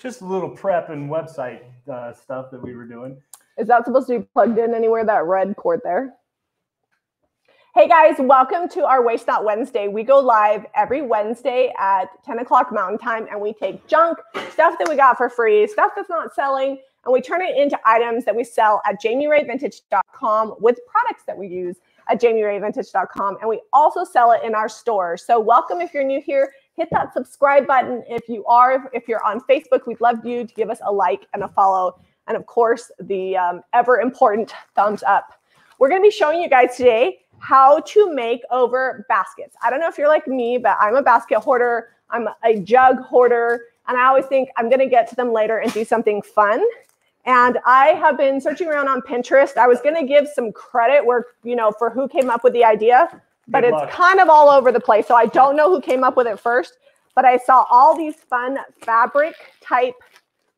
just a little prep and website uh, stuff that we were doing. Is that supposed to be plugged in anywhere? That red cord there. Hey guys, welcome to our Waste Not Wednesday. We go live every Wednesday at 10 o'clock Mountain Time and we take junk, stuff that we got for free, stuff that's not selling, and we turn it into items that we sell at jamirayvintage.com with products that we use at jamirayvintage.com. And we also sell it in our store. So welcome if you're new here. Hit that subscribe button if you are. If you're on Facebook, we'd love you to give us a like and a follow. And of course, the um, ever important thumbs up. We're going to be showing you guys today how to make over baskets. I don't know if you're like me, but I'm a basket hoarder. I'm a jug hoarder. And I always think I'm going to get to them later and do something fun. And I have been searching around on Pinterest. I was going to give some credit where, you know, for who came up with the idea, but Good it's luck. kind of all over the place. So I don't know who came up with it first, but I saw all these fun fabric type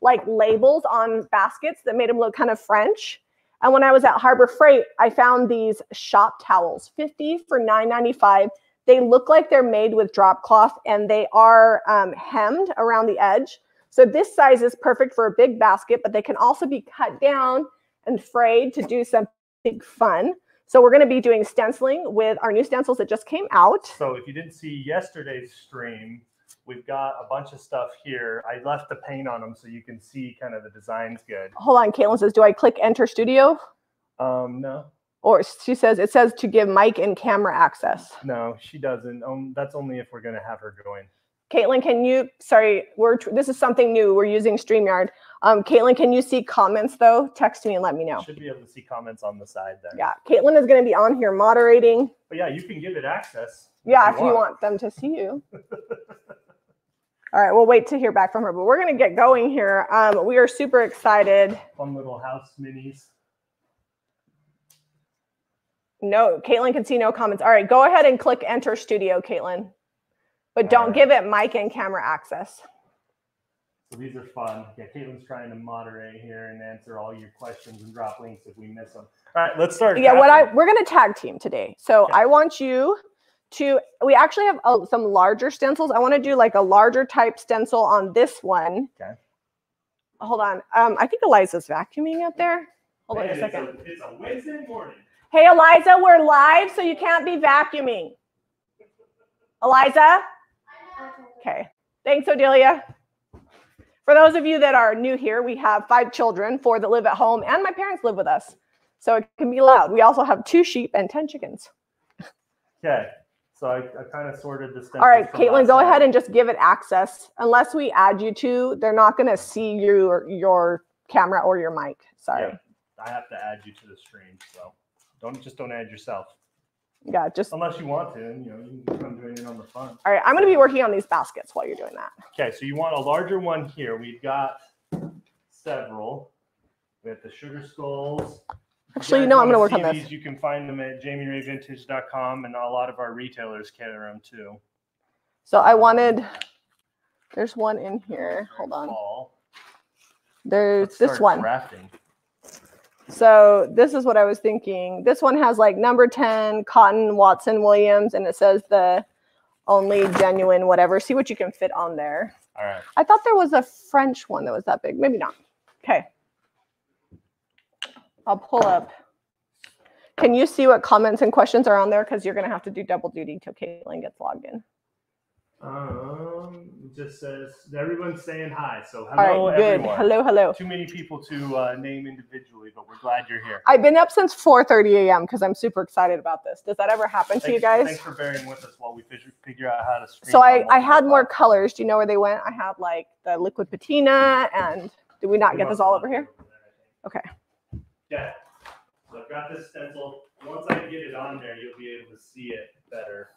like labels on baskets that made them look kind of French. And when I was at Harbor Freight, I found these shop towels, 50 for 9.95. They look like they're made with drop cloth and they are um, hemmed around the edge. So this size is perfect for a big basket, but they can also be cut down and frayed to do something fun. So we're going to be doing stenciling with our new stencils that just came out. So if you didn't see yesterday's stream, we've got a bunch of stuff here. I left the paint on them so you can see kind of the designs good. Hold on, Caitlin says, do I click enter studio? Um, no, Or she says, it says to give mic and camera access. no, she doesn't. Um, that's only if we're gonna have her join. Caitlin, can you, sorry, we're, this is something new. We're using StreamYard. Um, Caitlin, can you see comments though? Text me and let me know. Should be able to see comments on the side there. Yeah, Caitlin is going to be on here moderating. But yeah, you can give it access. Yeah, if you want them to see you. All right, we'll wait to hear back from her, but we're going to get going here. Um, we are super excited. Fun little house minis. No, Caitlin can see no comments. All right, go ahead and click enter studio, Caitlin. But don't right. give it mic and camera access. So these are fun. Yeah, Caitlin's trying to moderate here and answer all your questions and drop links if we miss them. All right, let's start. Yeah, what I we're gonna tag team today. So Okay. I want you to. We actually have uh, some larger stencils. I want to do like a larger type stencil on this one. Okay. Hold on. Um, I think Eliza's vacuuming out there. Hold on Man, a it's second. It's a Wednesday morning. Hey, Eliza, we're live, so you can't be vacuuming. Eliza. Okay. Thanks, Odelia. For those of you that are new here, we have five children, four that live at home, and my parents live with us. So it can be loud. We also have two sheep and 10 chickens. Okay. So I, I kind of sorted this stencils. All right, Caitlin, go ahead and just give it access. Unless we add you to, they're not going to see your your camera or your mic. Sorry. Yeah, I have to add you to the stream, so don't just don't add yourself Yeah, just unless you want to. and, You know, you can come join in on the fun. All right, I'm going to be working on these baskets while you're doing that. Okay, so you want a larger one here. We've got several. We have the sugar skulls. Actually, you know, I'm going to work on this. These, you can find them at jamirayvintage.com, and a lot of our retailers carry them too. So I wanted. There's one in here. Hold on. There's Let's this one. Crafting. So this is what I was thinking. This one has like number 10 Cotton Watson Williams, and it says the only genuine whatever. See what you can fit on there. All right. I thought there was a French one that was that big. Maybe not. Okay. I'll pull up. Can you see what comments and questions are on there? Because you're going to have to do double duty till Caitlin gets logged in. Um, it just says everyone's saying hi. So hello, right, everyone. Hello, hello. Too many people to uh, name individually, but we're glad you're here. I've been up since 4:30 a.m. because I'm super excited about this. Does that ever happen to you guys? Thanks for bearing with us while we figure, figure out how to stream. So I, I had more colors. Do you know where they went? I had like the liquid patina and did we not We get this all over here? over there, Okay. Yeah. So I've got this stencil. Once I get it on there, you'll be able to see it better.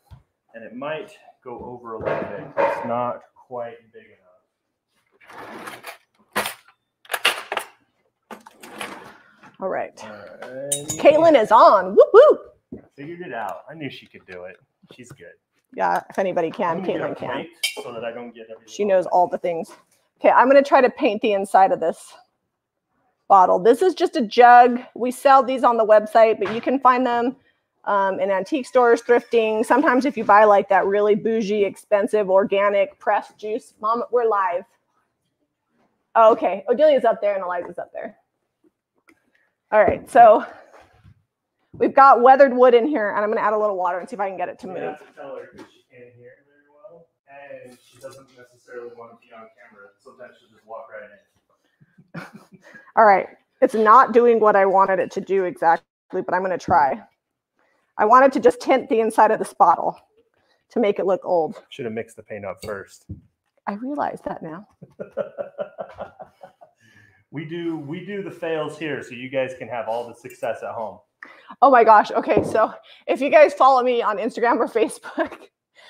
And it might go over a little bit. It's not quite big enough. All right. Caitlin is on. Whoop whoop. I figured it out. I knew she could do it. She's good. Yeah, if anybody can, I'm gonna get a Caitlin can. So that I don't get everything. She knows all the things. Okay, I'm gonna try to paint the inside of this bottle. This is just a jug. We sell these on the website, but you can find them um, in antique stores, thrifting. Sometimes if you buy like that really bougie, expensive, organic pressed juice. Mom, we're live. Oh, okay. Odelia's up there and Eliza's up there. All right, so we've got weathered wood in here, and I'm gonna add a little water and see if I can get it to You move. have to tell her because she can't hear very well, and she doesn't necessarily want to be on camera. Sometimes she'll just walk right in. All right, it's not doing what I wanted it to do exactly, but I'm gonna try. I wanted to just tint the inside of this bottle to make it look old. Should have mixed the paint up first. I realize that now. we do we do the fails here, so you guys can have all the success at home. Oh my gosh. Okay. So if you guys follow me on Instagram or Facebook,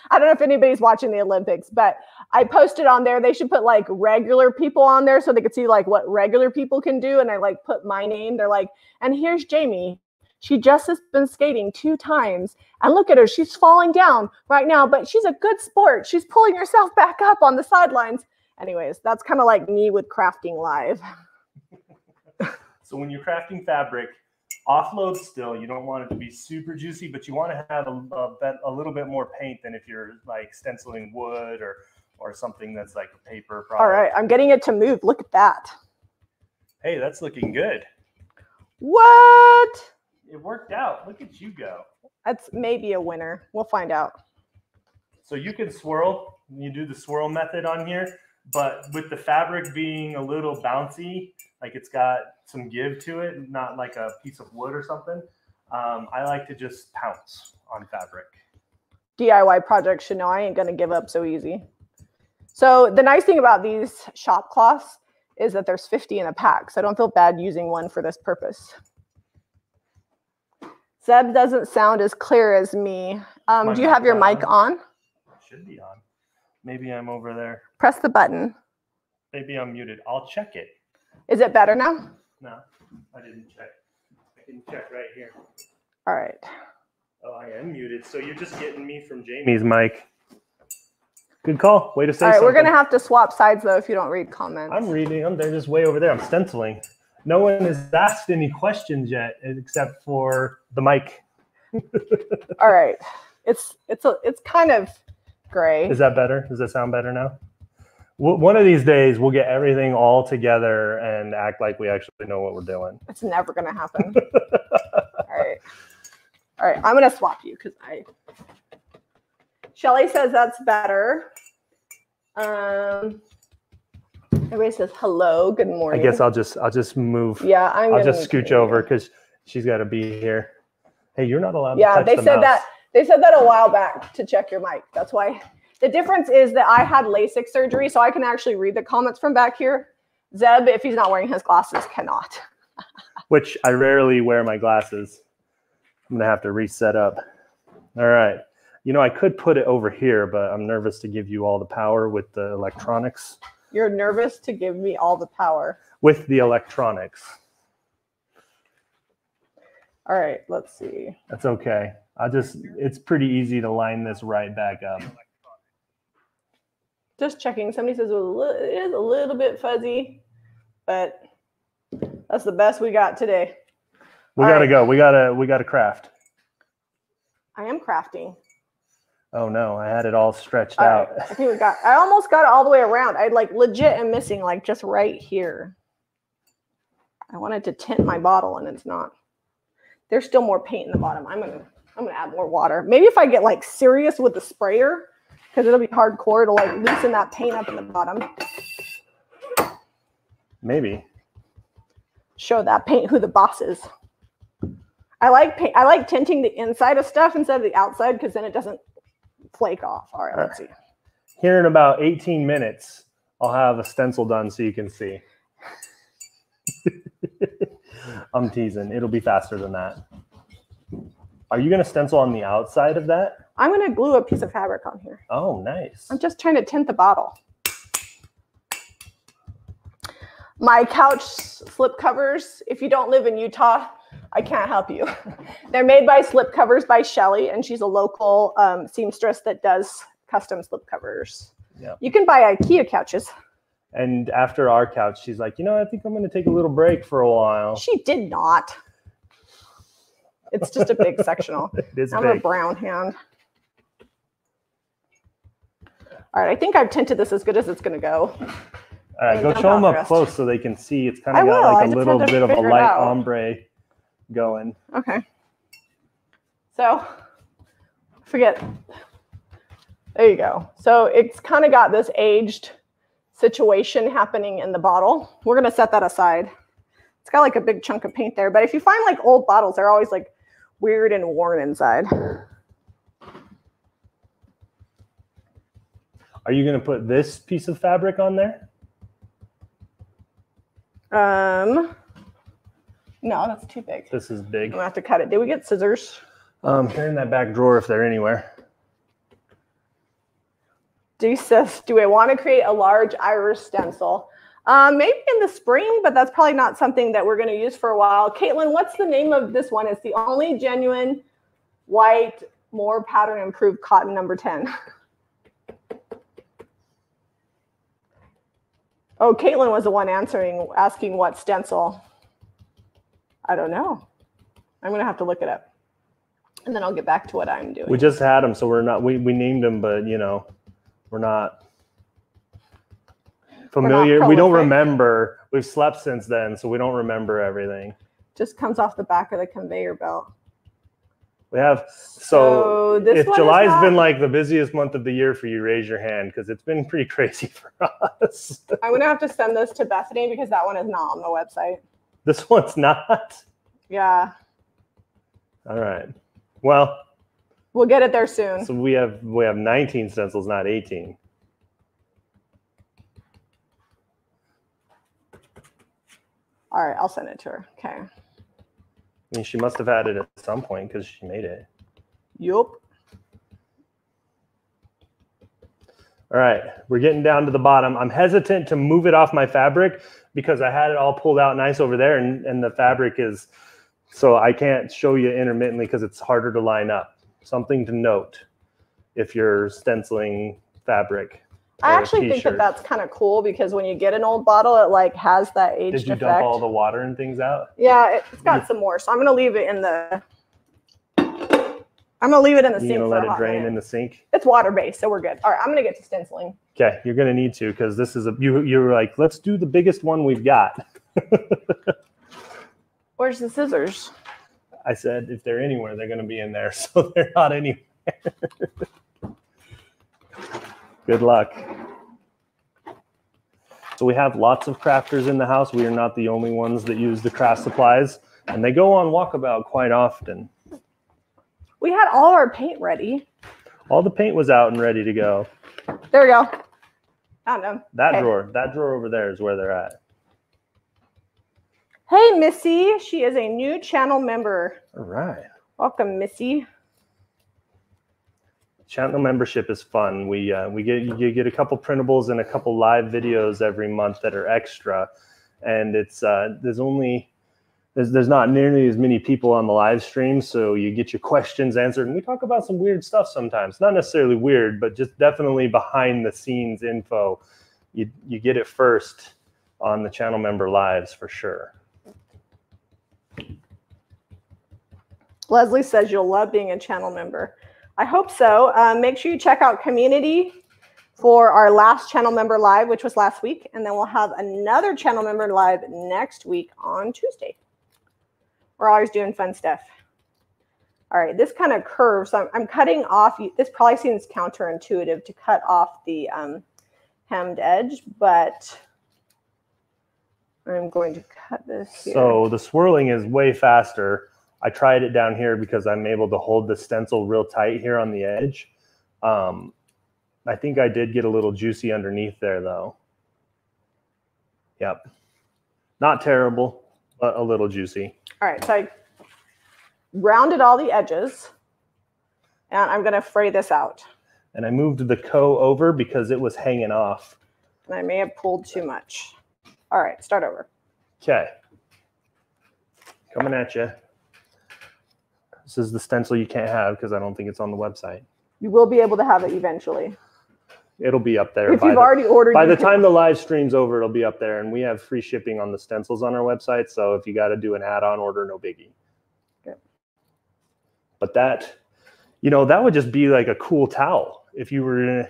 I don't know if anybody's watching the Olympics, but I posted on there. They should put like regular people on there so they could see like what regular people can do. And I like put my name. They're like, and here's Jami. She just has been skating two times. And look at her. She's falling down right now, but she's a good sport. She's pulling herself back up on the sidelines. Anyways, that's kind of like me with crafting live. So when you're crafting fabric, offload still. You don't want it to be super juicy, but you want to have a, a, bit, a little bit more paint than if you're like stenciling wood or or something that's like a paper product. All right. I'm getting it to move. Look at that. Hey, that's looking good. What? It worked out. Look at you go. That's maybe a winner. We'll find out. So you can swirl. You do the swirl method on here, but with the fabric being a little bouncy, like it's got some give to it, not like a piece of wood or something. Um, I like to just pounce on fabric. DIY projects should know I ain't gonna give up so easy. So the nice thing about these shop cloths is that there's 50 in a pack, so I don't feel bad using one for this purpose. Zeb doesn't sound as clear as me. Um, do you have your mic on? Should be on. Maybe I'm over there. Press the button. Maybe I'm muted. I'll check it. Is it better now? No, I didn't check. I can check right here. All right. Oh, I am muted. So you're just getting me from Jami's mic. Good call. Way to say All right, something. we're gonna have to swap sides though if you don't read comments. I'm reading them. They're just way over there. I'm stenciling. No one has asked any questions yet, except for the mic. All right. It's it's a it's kind of gray. Is that better? Does that sound better now? W- One of these days, we'll get everything all together and act like we actually know what we're doing. It's never gonna happen. All right. All right. I'm gonna swap you because I. Shelly says that's better. Um. Everybody says hello. Good morning. I guess I'll just I'll just move. Yeah, I'm. I'll just scooch over because she's got to be here. Hey, you're not allowed. to Yeah, they the said mouse. that. They said that a while back to check your mic. That's why. The difference is that I had LASIK surgery, so I can actually read the comments from back here. Zeb, if he's not wearing his glasses, cannot. Which I rarely wear my glasses. I'm gonna have to reset up. All right. You know, I could put it over here, but I'm nervous to give you all the power with the electronics. You're nervous to give me all the power. With the electronics. All right, let's see. That's okay. I just it's pretty easy to line this right back up. Just checking. Somebody says it, was a it is a little bit fuzzy, but that's the best we got today. We All gotta right. go. We gotta we gotta craft. I am crafting. Oh no, I had it all stretched All out. I think we got. I almost got it all the way around. I like legit am missing like just right here. I wanted to tint my bottle and it's not. There's still more paint in the bottom. I'm gonna I'm gonna add more water. Maybe if I get like serious with the sprayer, because it'll be hardcore to like loosen that paint up in the bottom. Maybe. Show that paint who the boss is. I like paint. I like tinting the inside of stuff instead of the outside because then it doesn't flake off. All right, let's see. Here in about 18 minutes, I'll have a stencil done so you can see. I'm teasing. It'll be faster than that. Are you going to stencil on the outside of that? I'm gonna glue a piece of fabric on here. Oh, nice. I'm just trying to tint the bottle. My couch slip covers, if you don't live in Utah, I can't help you. They're made by Slip Covers by Shelly, and she's a local um, seamstress that does custom slip covers. Yeah. You can buy IKEA couches. And after our couch, she's like, you know, I think I'm going to take a little break for a while. She did not. It's just a big sectional. It is I'm a brown hand. All right, I think I've tinted this as good as it's going to go. All right, go show them up close so they can see. It's kind I of got will, like a little bit of a light ombre going. Okay. So, forget. There you go. So it's kind of got this aged situation happening in the bottle. We're going to set that aside. It's got like a big chunk of paint there. But if you find like old bottles, they're always like weird and worn inside. Are you going to put this piece of fabric on there? Um, no, that's too big. This is big. I'm going to have to cut it. Did we get scissors? Um, they're in that back drawer if they're anywhere. Do says, do I want to create a large iris stencil? Um, maybe in the spring, but that's probably not something that we're going to use for a while. Caitlin, what's the name of this one? It's the only genuine white, more pattern improved cotton number 10. Oh, Caitlin was the one answering, asking what stencil. I don't know. I'm going to have to look it up. And then I'll get back to what I'm doing. We just had them, so we're not. We, we named them, but you know, we're not familiar. we don't remember. We've slept since then, so we don't remember everything. Just comes off the back of the conveyor belt. We have so. this if July's not- been like the busiest month of the year for you, raise your hand because it's been pretty crazy for us. I'm gonna have to send this to Bethany because that one is not on the website. this one's not. Yeah, All right. Well, we'll get it there soon. so we have we have 19 stencils, not 18. All right, I'll send it to her. Okay. I mean, she must have had it at some point because she made it. Yup. All right, we're getting down to the bottom. I'm hesitant to move it off my fabric because I had it all pulled out nice over there, and, and the fabric is so I can't show you intermittently because it's harder to line up. Something to note if you're stenciling fabric. I actually think that that's kind of cool because when you get an old bottle, it like has that aged Did you effect. dump all the water and things out? yeah, it- it's got some more, so I'm gonna leave it in the. I'm gonna leave it in the You sink gonna let it drain minute. in the sink? It's water based, so we're good. All right, I'm gonna get to stenciling. Okay, you're gonna need to because this is a you. You were like, let's do the biggest one we've got. Where's the scissors? I said, if they're anywhere, they're going to be in there. So they're not anywhere. Good luck. So we have lots of crafters in the house. We are not the only ones that use the craft supplies, and they go on walkabout quite often. We had all our paint ready. All the paint was out and ready to go. There we go. Found them. That Okay. drawer, that drawer over there is where they're at. Hey, Missy. She is a new channel member. All right. Welcome, Missy. Channel membership is fun. We uh, we get you get a couple printables and a couple live videos every month that are extra, and it's uh, there's only there's there's not nearly as many people on the live stream, so you get your questions answered, and we talk about some weird stuff sometimes. Not necessarily weird, but just definitely behind the scenes info. You you get it first on the channel member lives for sure. Leslie says you'll love being a channel member. I hope so. Um, make sure you check out community for our last channel member live, which was last week. And then we'll have another channel member live next week on Tuesday. We're always doing fun stuff. All right, this kind of curves. I'm, I'm cutting off. This probably seems counterintuitive to cut off the um, hemmed edge, but I'm going to cut this here. So the swirling is way faster. I tried it down here because I'm able to hold the stencil real tight here on the edge. Um, I think I did get a little juicy underneath there though. Yep. Not terrible, but a little juicy. All right, so I rounded all the edges and I'm gonna fray this out. And I moved the co over because it was hanging off. And I may have pulled too much. All right, start over. Okay. Coming at you. This is the stencil you can't have because I don't think it's on the website. You will be able to have it eventually. It'll be up there. If by you've the- already ordered, by the can- time the live stream's over, it'll be up there, and we have free shipping on the stencils on our website. So if you got to do an add-on order, no biggie. Okay. But that, you know, that would just be like a cool towel if you were, gonna,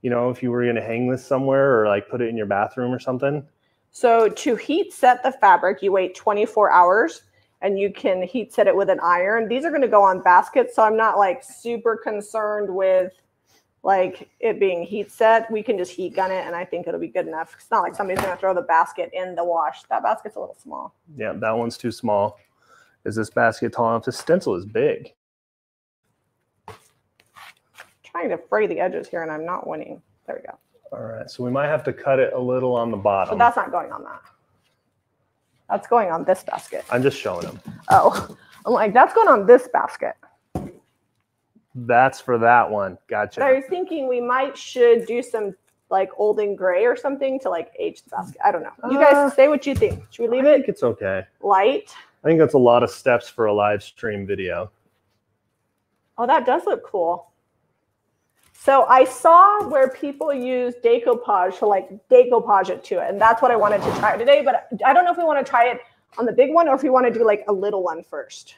You know, if you were going to hang this somewhere or like put it in your bathroom or something. So to heat set the fabric, you wait 24 hours and you can heat set it with an iron. These are going to go on baskets, so I'm not like super concerned with like it being heat set. We can just heat gun it and I think it'll be good enough. It's not like somebody's going to throw the basket in the wash. That basket's a little small. Yeah, that one's too small. Is this basket tall enough? This stencil is big. trying to fray the edges here and I'm not winning. There we go. All right, so we might have to cut it a little on the But bottom. that's not going on that. That's going on this basket. I'm just showing them. Oh, I'm like, that's going on this basket. That's for that one. Gotcha. I was thinking we might should do some like old and Gray or something to like age the basket. I don't know. You Uh, guys say what you think. Should we leave I it think it's okay. light? I think that's a lot of steps for a live stream video. Oh, that does look cool. So I saw where people use decoupage to like decoupage it to it, and that's what I wanted to try today. But I don't know if we want to try it on the big one or if we want to do like a little one first.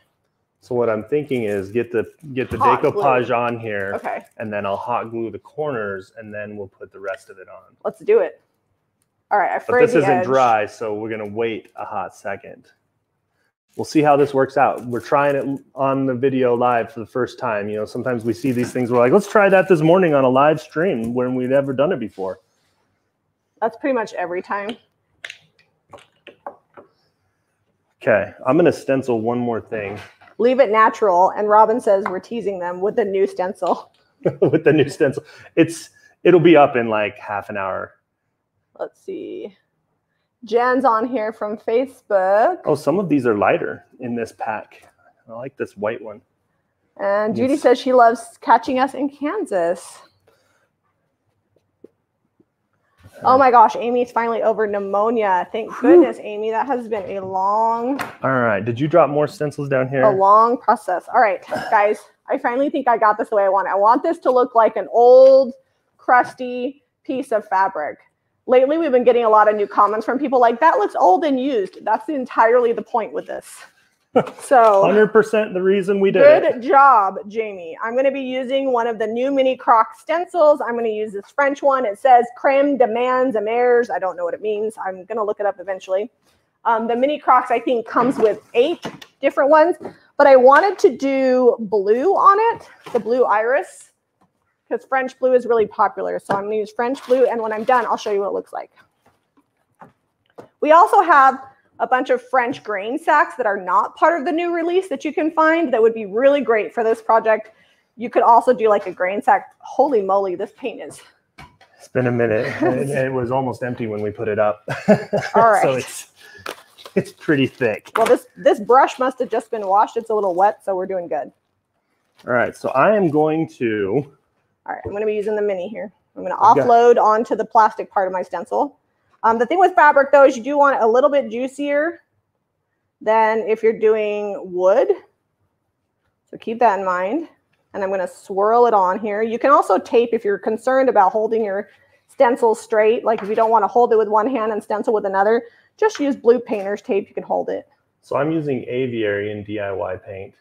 So what I'm thinking is get the get the Hot glue. decoupage on here, Okay, and then I'll hot glue the corners, and then we'll put the rest of it on. let's do it. All right, I But frayed this the isn't edge. dry, so we're gonna wait a hot second. We'll see how this works out. We're trying it on the video live for the first time. You know, sometimes we see these things. We're like, let's try that this morning on a live stream when we've never done it before. That's pretty much every time. Okay, I'm gonna stencil one more thing Leave it natural. And Robin says we're teasing them with the new stencil. with the new stencil. It's it'll be up in like half an hour. Let's see. Jen's on here from Facebook. Oh, some of these are lighter in this pack. I like this white one. And Judy Yes. says she loves catching us in Kansas. Oh my gosh, Amy's finally over pneumonia. Thank goodness, Amy. That has been a long, All right, did you drop more stencils down here? a long process. All right, guys, I finally think I got this the way I want it. I want this to look like an old, crusty piece of fabric. Lately, we've been getting a lot of new comments from people like, that looks old and used. That's entirely the point with this. So, 100% the reason we did it. Good job, Jami. I'm going to be using one of the new mini croc stencils. I'm going to use this French one. It says creme de mans amers. I don't know what it means. I'm going to look it up eventually. Um, the mini crocs, I think, comes with eight different ones, but I wanted to do blue on it, the blue iris, because French blue is really popular. So I'm going to use French blue, and when I'm done, I'll show you what it looks like. We also have a bunch of French grain sacks that are not part of the new release that you can find that would be really great for this project. You could also do like a grain sack. Holy moly, this paint is It's been a minute. and it was almost empty when we put it up. All right. so it's it's pretty thick. well. This this brush must have just been washed. It's a little wet, so we're doing good. All right, so I am going to All right, I'm going to be using the mini here. I'm going to offload onto the plastic part of my stencil. Um, the thing with fabric though is you do want it a little bit juicier than if you're doing wood. So keep that in mind. And I'm going to swirl it on here. You can also tape if you're concerned about holding your stencil straight. Like if you don't want to hold it with one hand and stencil with another, just use blue painter's tape. You can hold it. so I'm using aviary in DIY paint.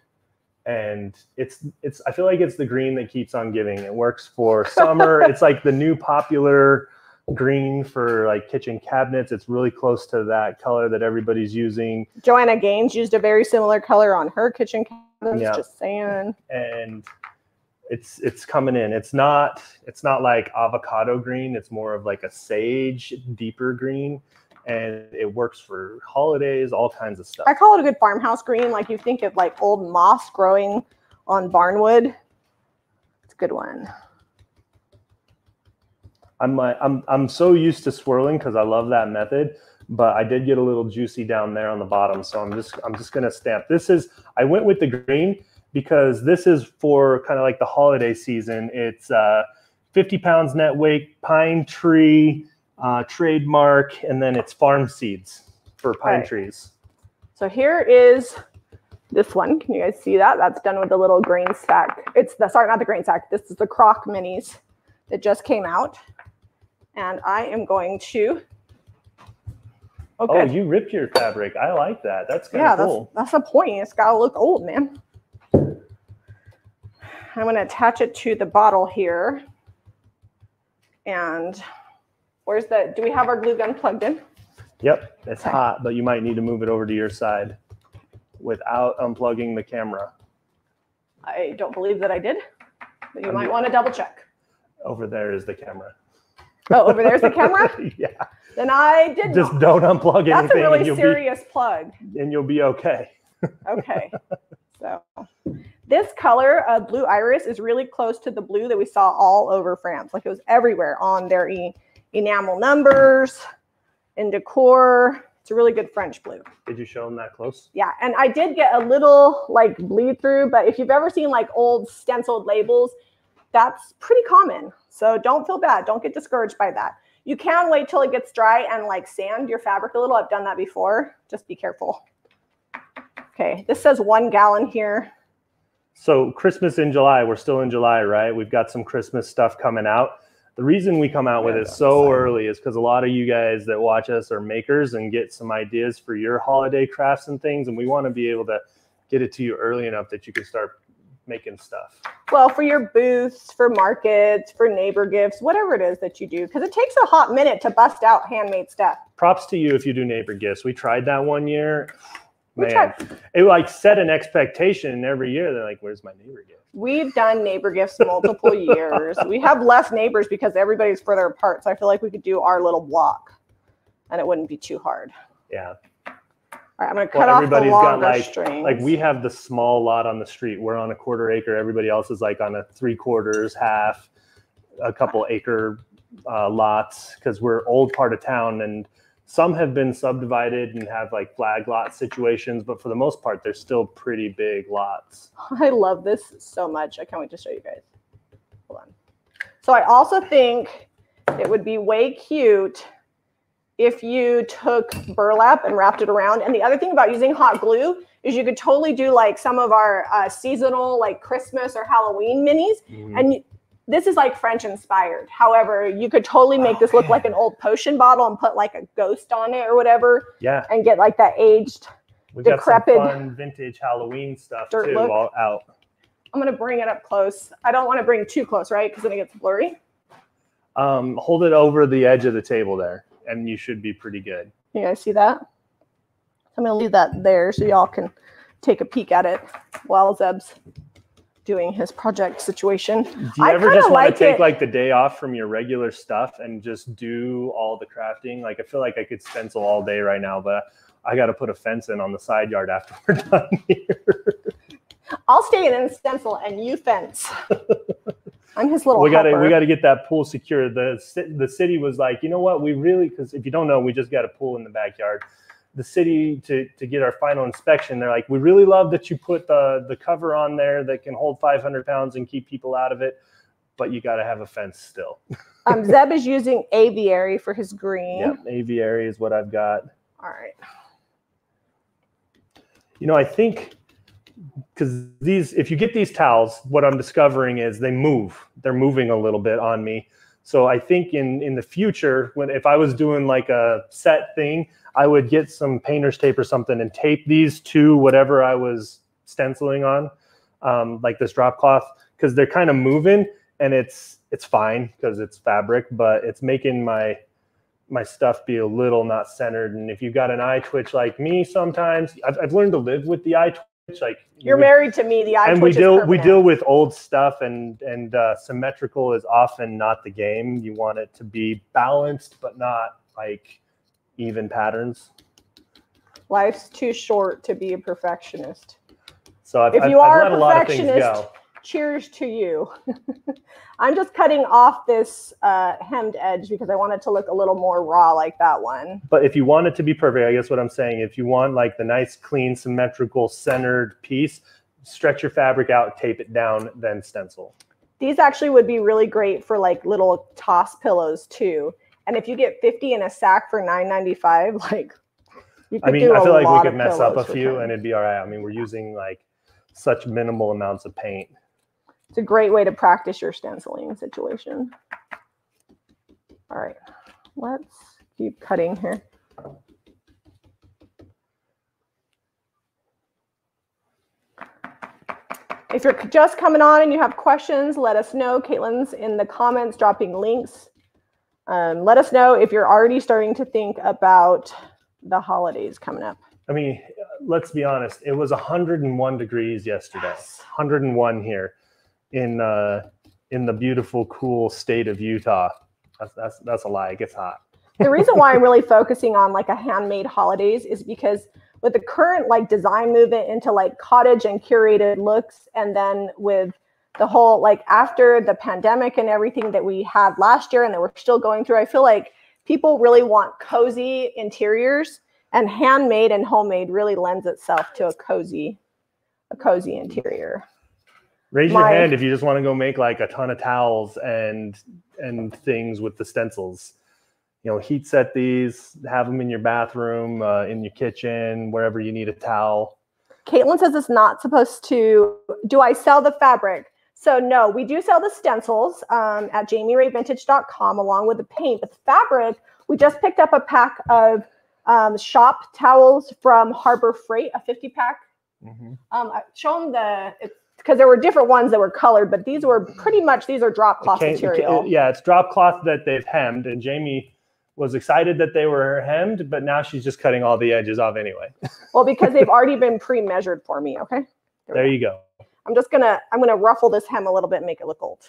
And it's it's I feel like it's the green that keeps on giving. It works for summer. it's like the new popular green for like kitchen cabinets. It's really close to that color that everybody's using. Joanna Gaines used a very similar color on her kitchen cabinets. Yeah. Just saying. and it's it's coming in. It's not it's not like avocado green. It's more of like a sage, deeper green, and it works for holidays, all kinds of stuff. I call it a good farmhouse green. Like you think of like old moss growing on barnwood. It's a good one. I'm like I'm I'm so used to swirling because I love that method, but I did get a little juicy down there on the bottom, so I'm just I'm just gonna stamp. This is I went with the green because this is for kind of like the holiday season. It's uh, 50 pounds net weight, pine tree uh, trademark, and then it's farm seeds for pine Right. trees. So here is this one. Can you guys see that? That's done with the little grain sack. It's the sorry, not the grain sack. This is the croc minis that just came out. And I am going to. Oh, Okay. you ripped your fabric. I like that. That's kind yeah, of that's cool. that's the point. It's gotta look old, man. I'm gonna attach it to the bottle here. And where's the, do we have our glue gun plugged in? Yep, it's Okay. hot, but you might need to move it over to your side without unplugging the camera. I don't believe that I did, but you might want to double check. Over there is the camera. Oh, over there's the camera? yeah, Then I did just not. don't unplug anything. That's a really and you'll serious plug. and you'll be okay. Okay. so this color of blue iris is really close to the blue that we saw all over France. Like it was everywhere on their e- enamel numbers, in decor. It's a really good French blue. Did you show them that close? Yeah, and I did get a little like bleed through, but if you've ever seen like old stenciled labels, that's pretty common. So don't feel bad. Don't get discouraged by that. You can wait till it gets dry and like sand your fabric a little. I've done that before. Just be careful. Okay, this says one gallon here. So Christmas in July, we're still in July, right? We've got some Christmas stuff coming out. The reason we come out with Yeah, it so exciting. early is because a lot of you guys that watch us are makers and get some ideas for your holiday crafts and things, and we want to be able to get it to you early enough that you can start making stuff. Well, for your booths, for markets, for neighbor gifts, whatever it is that you do, because it takes a hot minute to bust out handmade stuff. Props to you if you do neighbor gifts. We tried that one year. We Man, tried- it like set an expectation every year. They're like, "Where's my neighbor gift?" We've done neighbor gifts multiple years. We have less neighbors because everybody's further apart. So I feel like we could do our little block and it wouldn't be too hard. Yeah, All right, I'm going to Well, cut off the everybody's got, like- strings. like we have the small lot on the street. We're on a quarter acre. Everybody else is like on a three quarters, half, a couple acre uh, lots because we're old part of town and some have been subdivided and have like flag lot situations, but for the most part, they're still pretty big lots. I love this so much. I can't wait to show you guys. Hold on. So I also think it would be way cute if you took burlap and wrapped it around. And the other thing about using hot glue is you could totally do like some of our uh, seasonal, like Christmas or Halloween minis. And this is like French inspired. However, you could totally make Oh, this look like an old potion bottle and put like a ghost on it or whatever yeah, and get like that aged. we've got some decrepit fun vintage Halloween stuff dirt too look. all out. I'm going to bring it up close. I don't want to bring too close, right? Because then it gets blurry. Um, hold it over the edge of the table there, and you should be pretty good. You guys see that? I'm going to leave that there so y'all can take a peek at it while Zeb's doing his project situation. Do you I ever just want like to take it. like the day off from your regular stuff and just do all the crafting? Like I feel like I could stencil all day right now, but I got to put a fence in on the side yard after we're done here. I'll stay in and stencil and you fence. I'm his little we got to we got to get that pool secure. The the city was like, you know what? We really because if you don't know, we just got a pool in the backyard. The city to to get our final inspection, they're like, we really love that you put the the cover on there that can hold 500 pounds and keep people out of it, but you got to have a fence still. um, Zeb is using aviary for his green. Yep, aviary is what I've got. All right. You know, I think because these, if you get these towels, what I'm discovering is they move. They're moving a little bit on me. So I think in in the future, when if I was doing like a set thing, I would get some painter's tape or something and tape these to whatever I was stenciling on, um, like this drop cloth, because they're kind of moving and it's it's fine because it's fabric, but it's making my my stuff be a little not centered. And if you've got an eye twitch like me, sometimes I've, I've learned to live with the eye twitch. Like You're we- married to me. The eye and we deal we deal with old stuff, and and uh, symmetrical is often not the game. You want it to be balanced, but not like even patterns. Life's too short to be a perfectionist. So I've, If I've, you I've are let a a lot of things perfectionist, go. Cheers to you. I'm just cutting off this uh, hemmed edge because I want it to look a little more raw like that one. But if you want it to be perfect, I guess what I'm saying, if you want like the nice, clean, symmetrical, centered piece, stretch your fabric out, tape it down, then stencil. These actually would be really great for like little toss pillows too. And if you get 50 in a sack for 9.95, like you could I mean, do I feel like we could mess up a few 10. and it'd be all right. I mean, we're using like such minimal amounts of paint. It's a great way to practice your stenciling situation. All right, let's keep cutting here. If you're just coming on and you have questions, let us know. Caitlin's in the comments dropping links Um, let us know if you're already starting to think about the holidays coming up. I mean, let's be honest. It was 101 degrees yesterday. 101 here in uh, in the beautiful, cool state of Utah. That's that's that's a lie. It gets hot. the reason why I'm really focusing on like a handmade holidays is because with the current like design movement into like cottage and curated looks, and then with the whole like after the pandemic and everything that we had last year and that we're still going through, I feel like people really want cozy interiors and handmade and homemade really lends itself to a cozy a cozy interior. Raise My- your hand if you just want to go make like a ton of towels and and things with the stencils. You know, heat set these, have them in your bathroom, uh, in your kitchen, wherever you need a towel. Caitlin says it's not supposed to. Do I sell the fabric? So no, we do sell the stencils um, at jamirayvintage.com along with the paint. But the fabric, we just picked up a pack of um, shop towels from Harbor Freight, a 50 pack. Um, I show them the because there were different ones that were colored, but these were pretty much these are drop cloth you material. can't- yeah, it's drop cloth that they've hemmed, and Jami was excited that they were hemmed, but now she's just cutting all the edges off anyway. Well, because they've already been pre-measured for me. Okay. There you go. I'm just gonna I'm gonna ruffle this hem a little bit and make it look old.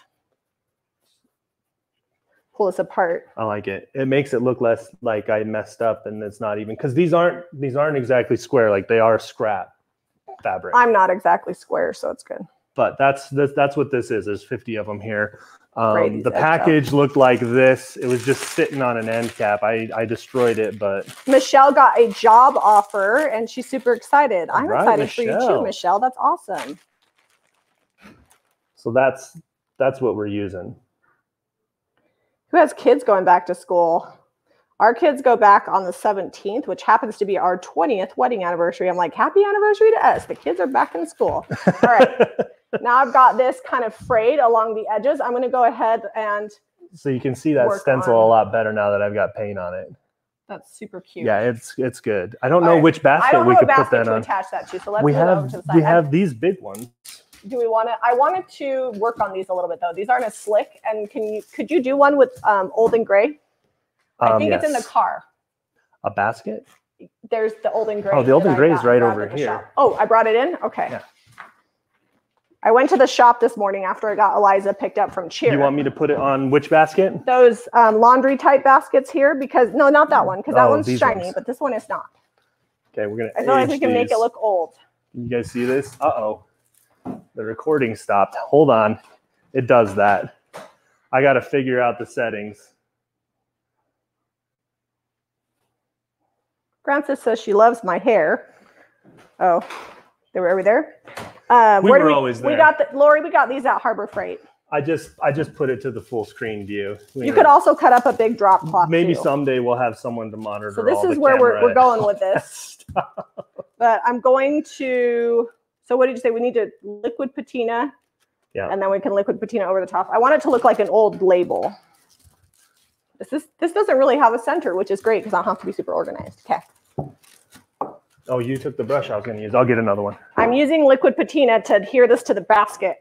Pull this apart. I like it. It makes it look less like I messed up, and it's not even because these aren't these aren't exactly square. Like they are scrap fabric. I'm not exactly square, so it's good. but that's that's, that's what this is. There's 50 of them here. Um, the package looked like this. It was just sitting on an end cap. I, I destroyed it, but Michelle got a job offer and she's super excited. I'm Right, excited for you too, Michelle. Michelle. That's awesome. so that's that's what we're using. Who has kids going back to school? Our kids go back on the 17th, which happens to be our 20th wedding anniversary. I'm like, happy anniversary to us. The kids are back in school. All right. now I've got this kind of frayed along the edges. I'm going to go ahead and so you can see that stencil on- a lot better now that I've got paint on it. that's super cute. Yeah, it's it's good. I don't All know right. which basket we could put basket that to on. attach that to, so let's We have to the side. we have these big ones. do we want to i wanted to work on these a little bit though these aren't as slick and can you could you do one with um, old and gray i Um, think it's in the car A basket? there's the old and gray Oh, the Old and Gray is right over here. shop. oh i brought it in okay Yeah. i went to the shop this morning after i got eliza picked up from cheer You want me to put it on which basket? those um, laundry type baskets here because no not that one because that Oh, one's shiny ones. but this one is not Okay, we're gonna. i feel like we can make it look old You guys see this? Uh oh. The recording stopped. Hold on. It does that. I got to figure out the settings. Frances says she loves my hair oh they were over there uh, We where were always there. we got the lori we got these at harbor freight I just I just put it to the full screen view. You could also cut up a big drop cloth. maybe too. someday we'll have someone to monitor. So this is where we're, we're going with this. But I'm going to. So what did you say? We need to liquid patina. Yeah. And then we can liquid patina over the top. I want it to look like an old label. This is this doesn't really have a center, which is great because I don't have to be super organized. Okay. Oh, you took the brush I was going to use. I'll get another one. I'm using liquid patina to adhere this to the basket.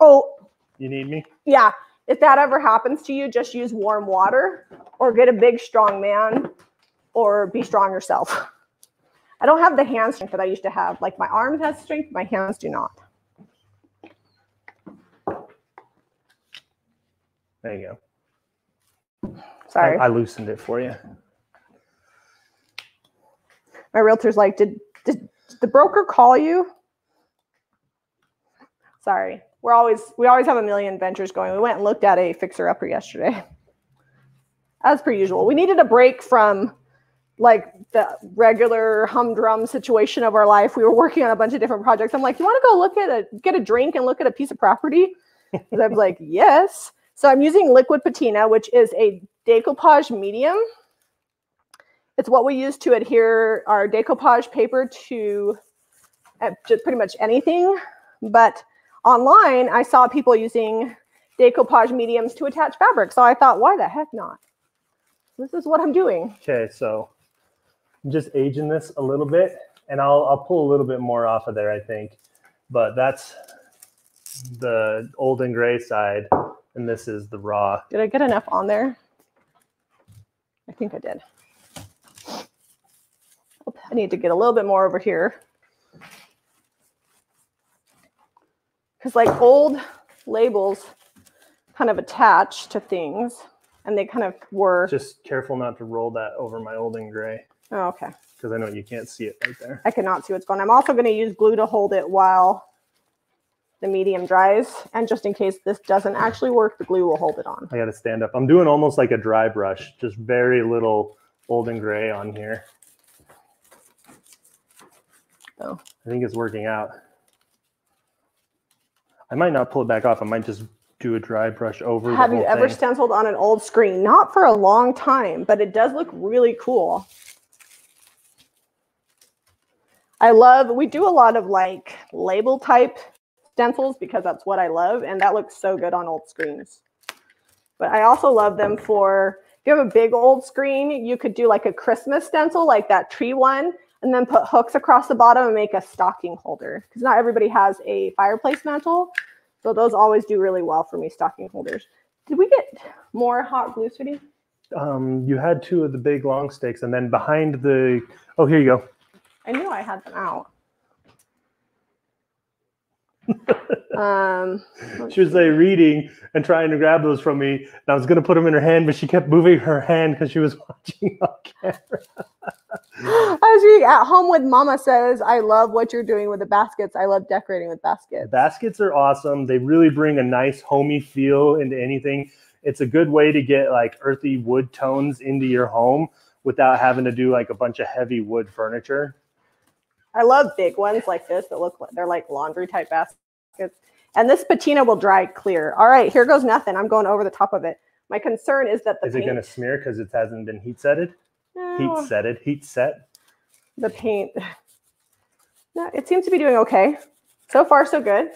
Oh, You need me? yeah. If that ever happens to you, just use warm water or get a big strong man or be strong yourself. I don't have the hand strength that I used to have. Like my arms has strength, my hands do not. There you go. Sorry. I, I loosened it for you. my realtor's like, did, did, the broker call you? Sorry. We're always we always have a million ventures going. We went and looked at a fixer upper yesterday. As per usual. We needed a break from like the regular humdrum situation of our life. We were working on a bunch of different projects. I'm like, you want to go look at a get a drink and look at a piece of property? And I was like, yes. So I'm using liquid patina, which is a decoupage medium. It's what we use to adhere our decoupage paper to uh, pretty much anything. But online, I saw people using decoupage mediums to attach fabric. So I thought, why the heck not? This is what I'm doing. Okay, so I'm just aging this a little bit, and I'll I'll pull a little bit more off of there, I think. But that's the old and gray side, and this is the raw. Did I get enough on there? I think I did. I need to get a little bit more over here. Because like old labels kind of attach to things and they kind of were. Just careful not to roll that over my Old and Gray Oh, okay. because I know you can't see it right there. I cannot see what's going on. I'm also going to use glue to hold it while the medium dries. And just in case this doesn't actually work, the glue will hold it on. I got to stand up. I'm doing almost like a dry brush, just very little Old and Gray on here. Oh. I think it's working out. I might not pull it back off. I might just do a dry brush over. Have the you ever thing. stenciled on an old screen? Not for a long time, but it does look really cool. I love, we do a lot of like label type stencils because that's what I love. And that looks so good on old screens. But I also love them for, if you have a big old screen, you could do like a Christmas stencil, like that tree one, and then put hooks across the bottom and make a stocking holder. Because not everybody has a fireplace mantle. So those always do really well for me, stocking holders. Did we get more hot glue, sweetie? Um, you had two of the big long sticks, and then behind the. Oh, here you go. I knew I had them out. Um, She was like reading and trying to grab those from me. And I was gonna put them in her hand, but she kept moving her hand because she was watching on camera. I was reading at home with mama says, I love what you're doing with the baskets. I love decorating with baskets. Baskets are awesome. They really bring a nice homey feel into anything. It's a good way to get like earthy wood tones into your home without having to do like a bunch of heavy wood furniture. I love big ones like this that look like they're like laundry type baskets. And this patina will dry clear. All right, here goes nothing. I'm going over the top of it. My concern is that the Is it going to smear because it hasn't been heat setted? No, Heat setted, heat set. the paint. No, it seems to be doing okay. So far, so good.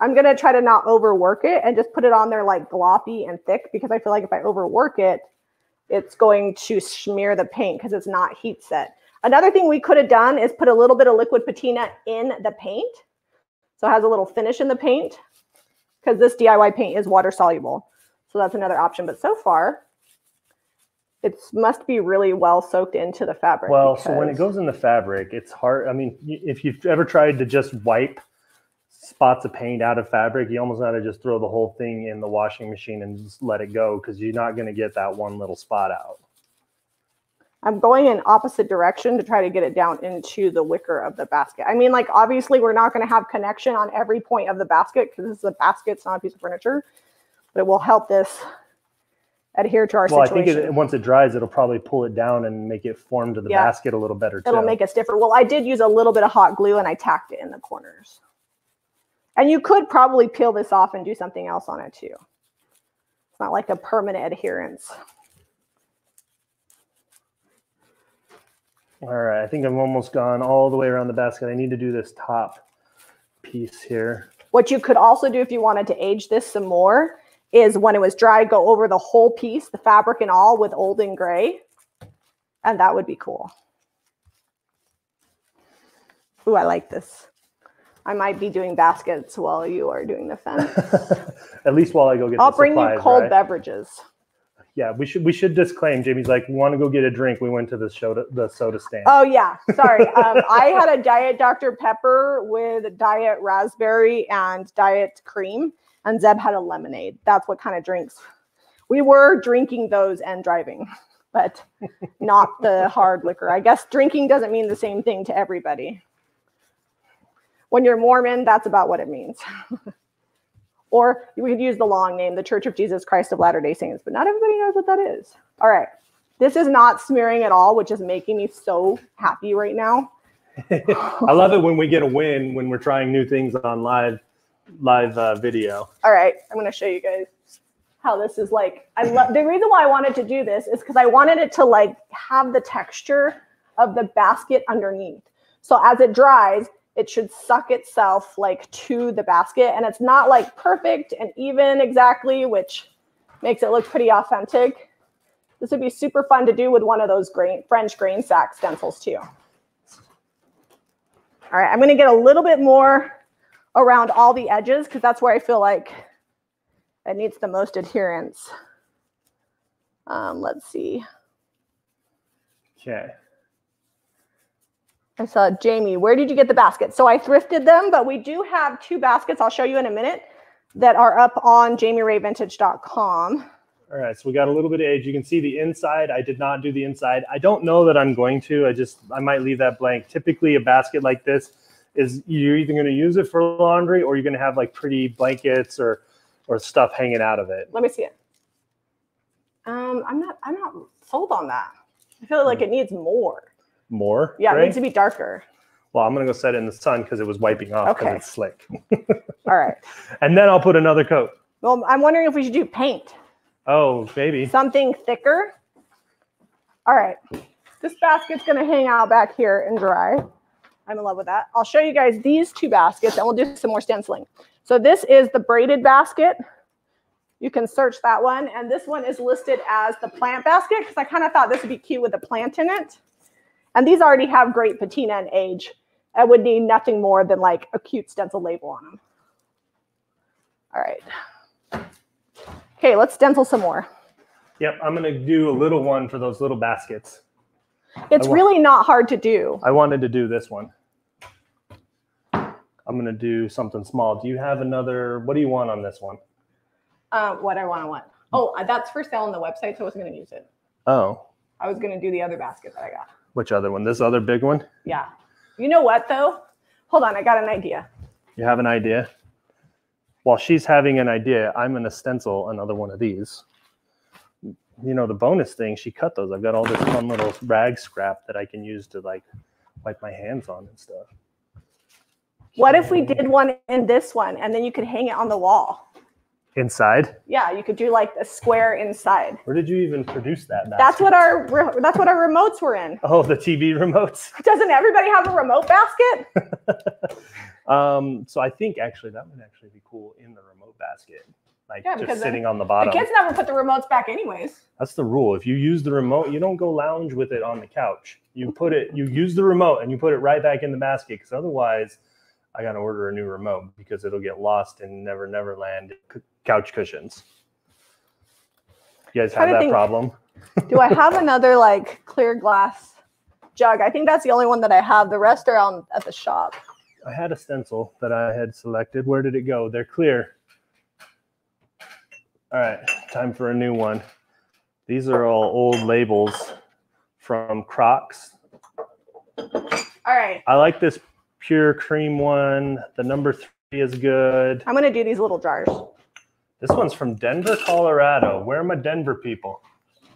I'm gonna try to not overwork it and just put it on there like gloppy and thick because I feel like if I overwork it, it's going to smear the paint because it's not heat set. Another thing we could have done is put a little bit of liquid patina in the paint. So it has a little finish in the paint because this DIY paint is water soluble. So that's another option. But so far, it must be really well soaked into the fabric. Well, so when it goes in the fabric, it's hard. I mean, if you've ever tried to just wipe spots of paint out of fabric, you almost got to just throw the whole thing in the washing machine and just let it go because you're not going to get that one little spot out. I'm going in opposite direction to try to get it down into the wicker of the basket. I mean, like obviously we're not going to have connection on every point of the basket because this is a basket, it's not a piece of furniture, but it will help this adhere to our Well, I think it, once it dries, it'll probably pull it down and make it form to the Yeah. basket a little better too. It'll make it stiffer. Well, I did use a little bit of hot glue and I tacked it in the corners. And you could probably peel this off and do something else on it too. It's not like a permanent adherence. All right, I think I'm almost gone all the way around the basket. I need to do this top piece here. What you could also do if you wanted to age this some more is when it was dry, go over the whole piece, the fabric and all with old and Gray. And that would be cool. Ooh, I like this. I might be doing baskets while you are doing the fence. At least while I go get I'll bring supplies, you cold right? beverages. Yeah, we should we should disclaim. Jami's like, want to go get a drink? We went to the soda the soda stand. Oh yeah, sorry. Um, I had a diet Dr Pepper with diet raspberry and diet cream, and Zeb had a lemonade. That's what kind of drinks we were drinking those and driving, but not the hard liquor. I guess drinking doesn't mean the same thing to everybody. When you're Mormon, that's about what it means. or we could use the long name, the Church of Jesus Christ of Latter day Saints, but not everybody knows what that is. All right. This is not smearing at all, which is making me so happy right now. I love it when we get a win when we're trying new things on live live uh, video. All right, I'm going to show you guys how this is like. I love the reason why I wanted to do this is because I wanted it to like have the texture of the basket underneath. So as it dries, it should suck itself like to the basket, and it's not like perfect and even exactly, which makes it look pretty authentic. This would be super fun to do with one of those grain French grain sack stencils too. All right, I'm going to get a little bit more around all the edges because that's where I feel like it needs the most adherence. Um, let's see. Okay. I saw Jami. Where did you get the baskets? So I thrifted them, but we do have two baskets. I'll show you in a minute that are up on jamirayvintage.com. All right, so we got a little bit of age. You can see the inside. I did not do the inside. I don't know that I'm going to. I just I might leave that blank. Typically, a basket like this is you're either going to use it for laundry or you're going to have like pretty blankets or or stuff hanging out of it. Let me see it. Um, I'm not. I'm not sold on that. I feel like it needs more. More? Yeah, it needs to be darker. Well, I'm going to go set it in the sun because it was wiping off because Okay. it's slick. All right. and then I'll put another coat. Well, I'm wondering if we should do paint. Oh, baby. something thicker. All right, this basket's gonna hang out back here and dry. I'm in love with that. I'll show you guys these two baskets and we'll do some more stenciling. So this is the braided basket. You can search that one. And this one is listed as the plant basket because I kind of thought this would be cute with a plant in it. And these already have great patina and age. I would need nothing more than like a cute stencil label on them. All right. Okay, let's stencil some more. Yep, I'm going to do a little one for those little baskets. It's really not hard to do. I wanted to do this one. I'm going to do something small. Do you have another? What do you want on this one? Um, what I want to want. Oh, uh, that's for sale on the website, so I wasn't going to use it. Oh, I was going to do the other basket that I got. Which other one? This other big one? Yeah. You know what though? Hold on, I got an idea. You have an idea? While she's having an idea, I'm going to stencil another one of these. You know, the bonus thing, she cut those. I've got all this fun little rag scrap that I can use to like wipe my hands on and stuff. What if we did one in this one, and then you could hang it on the wall? Inside? Yeah, you could do like a square inside. Where did you even produce that? That's what our re- that's what our remotes were in. Oh, the TV remotes. Doesn't everybody have a remote basket? Um, so I think actually that would actually be cool in the remote basket, like Yeah, just sitting on the bottom. The kids never put the remotes back, anyways. That's the rule. If you use the remote, you don't go lounge with it on the couch. You put it, you use the remote and you put it right back in the basket because otherwise, I got to order a new remote because it'll get lost in Never Never Land couch cushions. You guys have that think- problem? Do I have another like clear glass jug? I think that's the only one that I have. The rest are on at the shop. I had a stencil that I had selected. Where did it go? They're clear. All right, time for a new one. These are all old labels from crocks. All right. I like this pure cream one. The number three is good. I'm gonna do these little jars. This one's from Denver, Colorado. Where are my Denver people?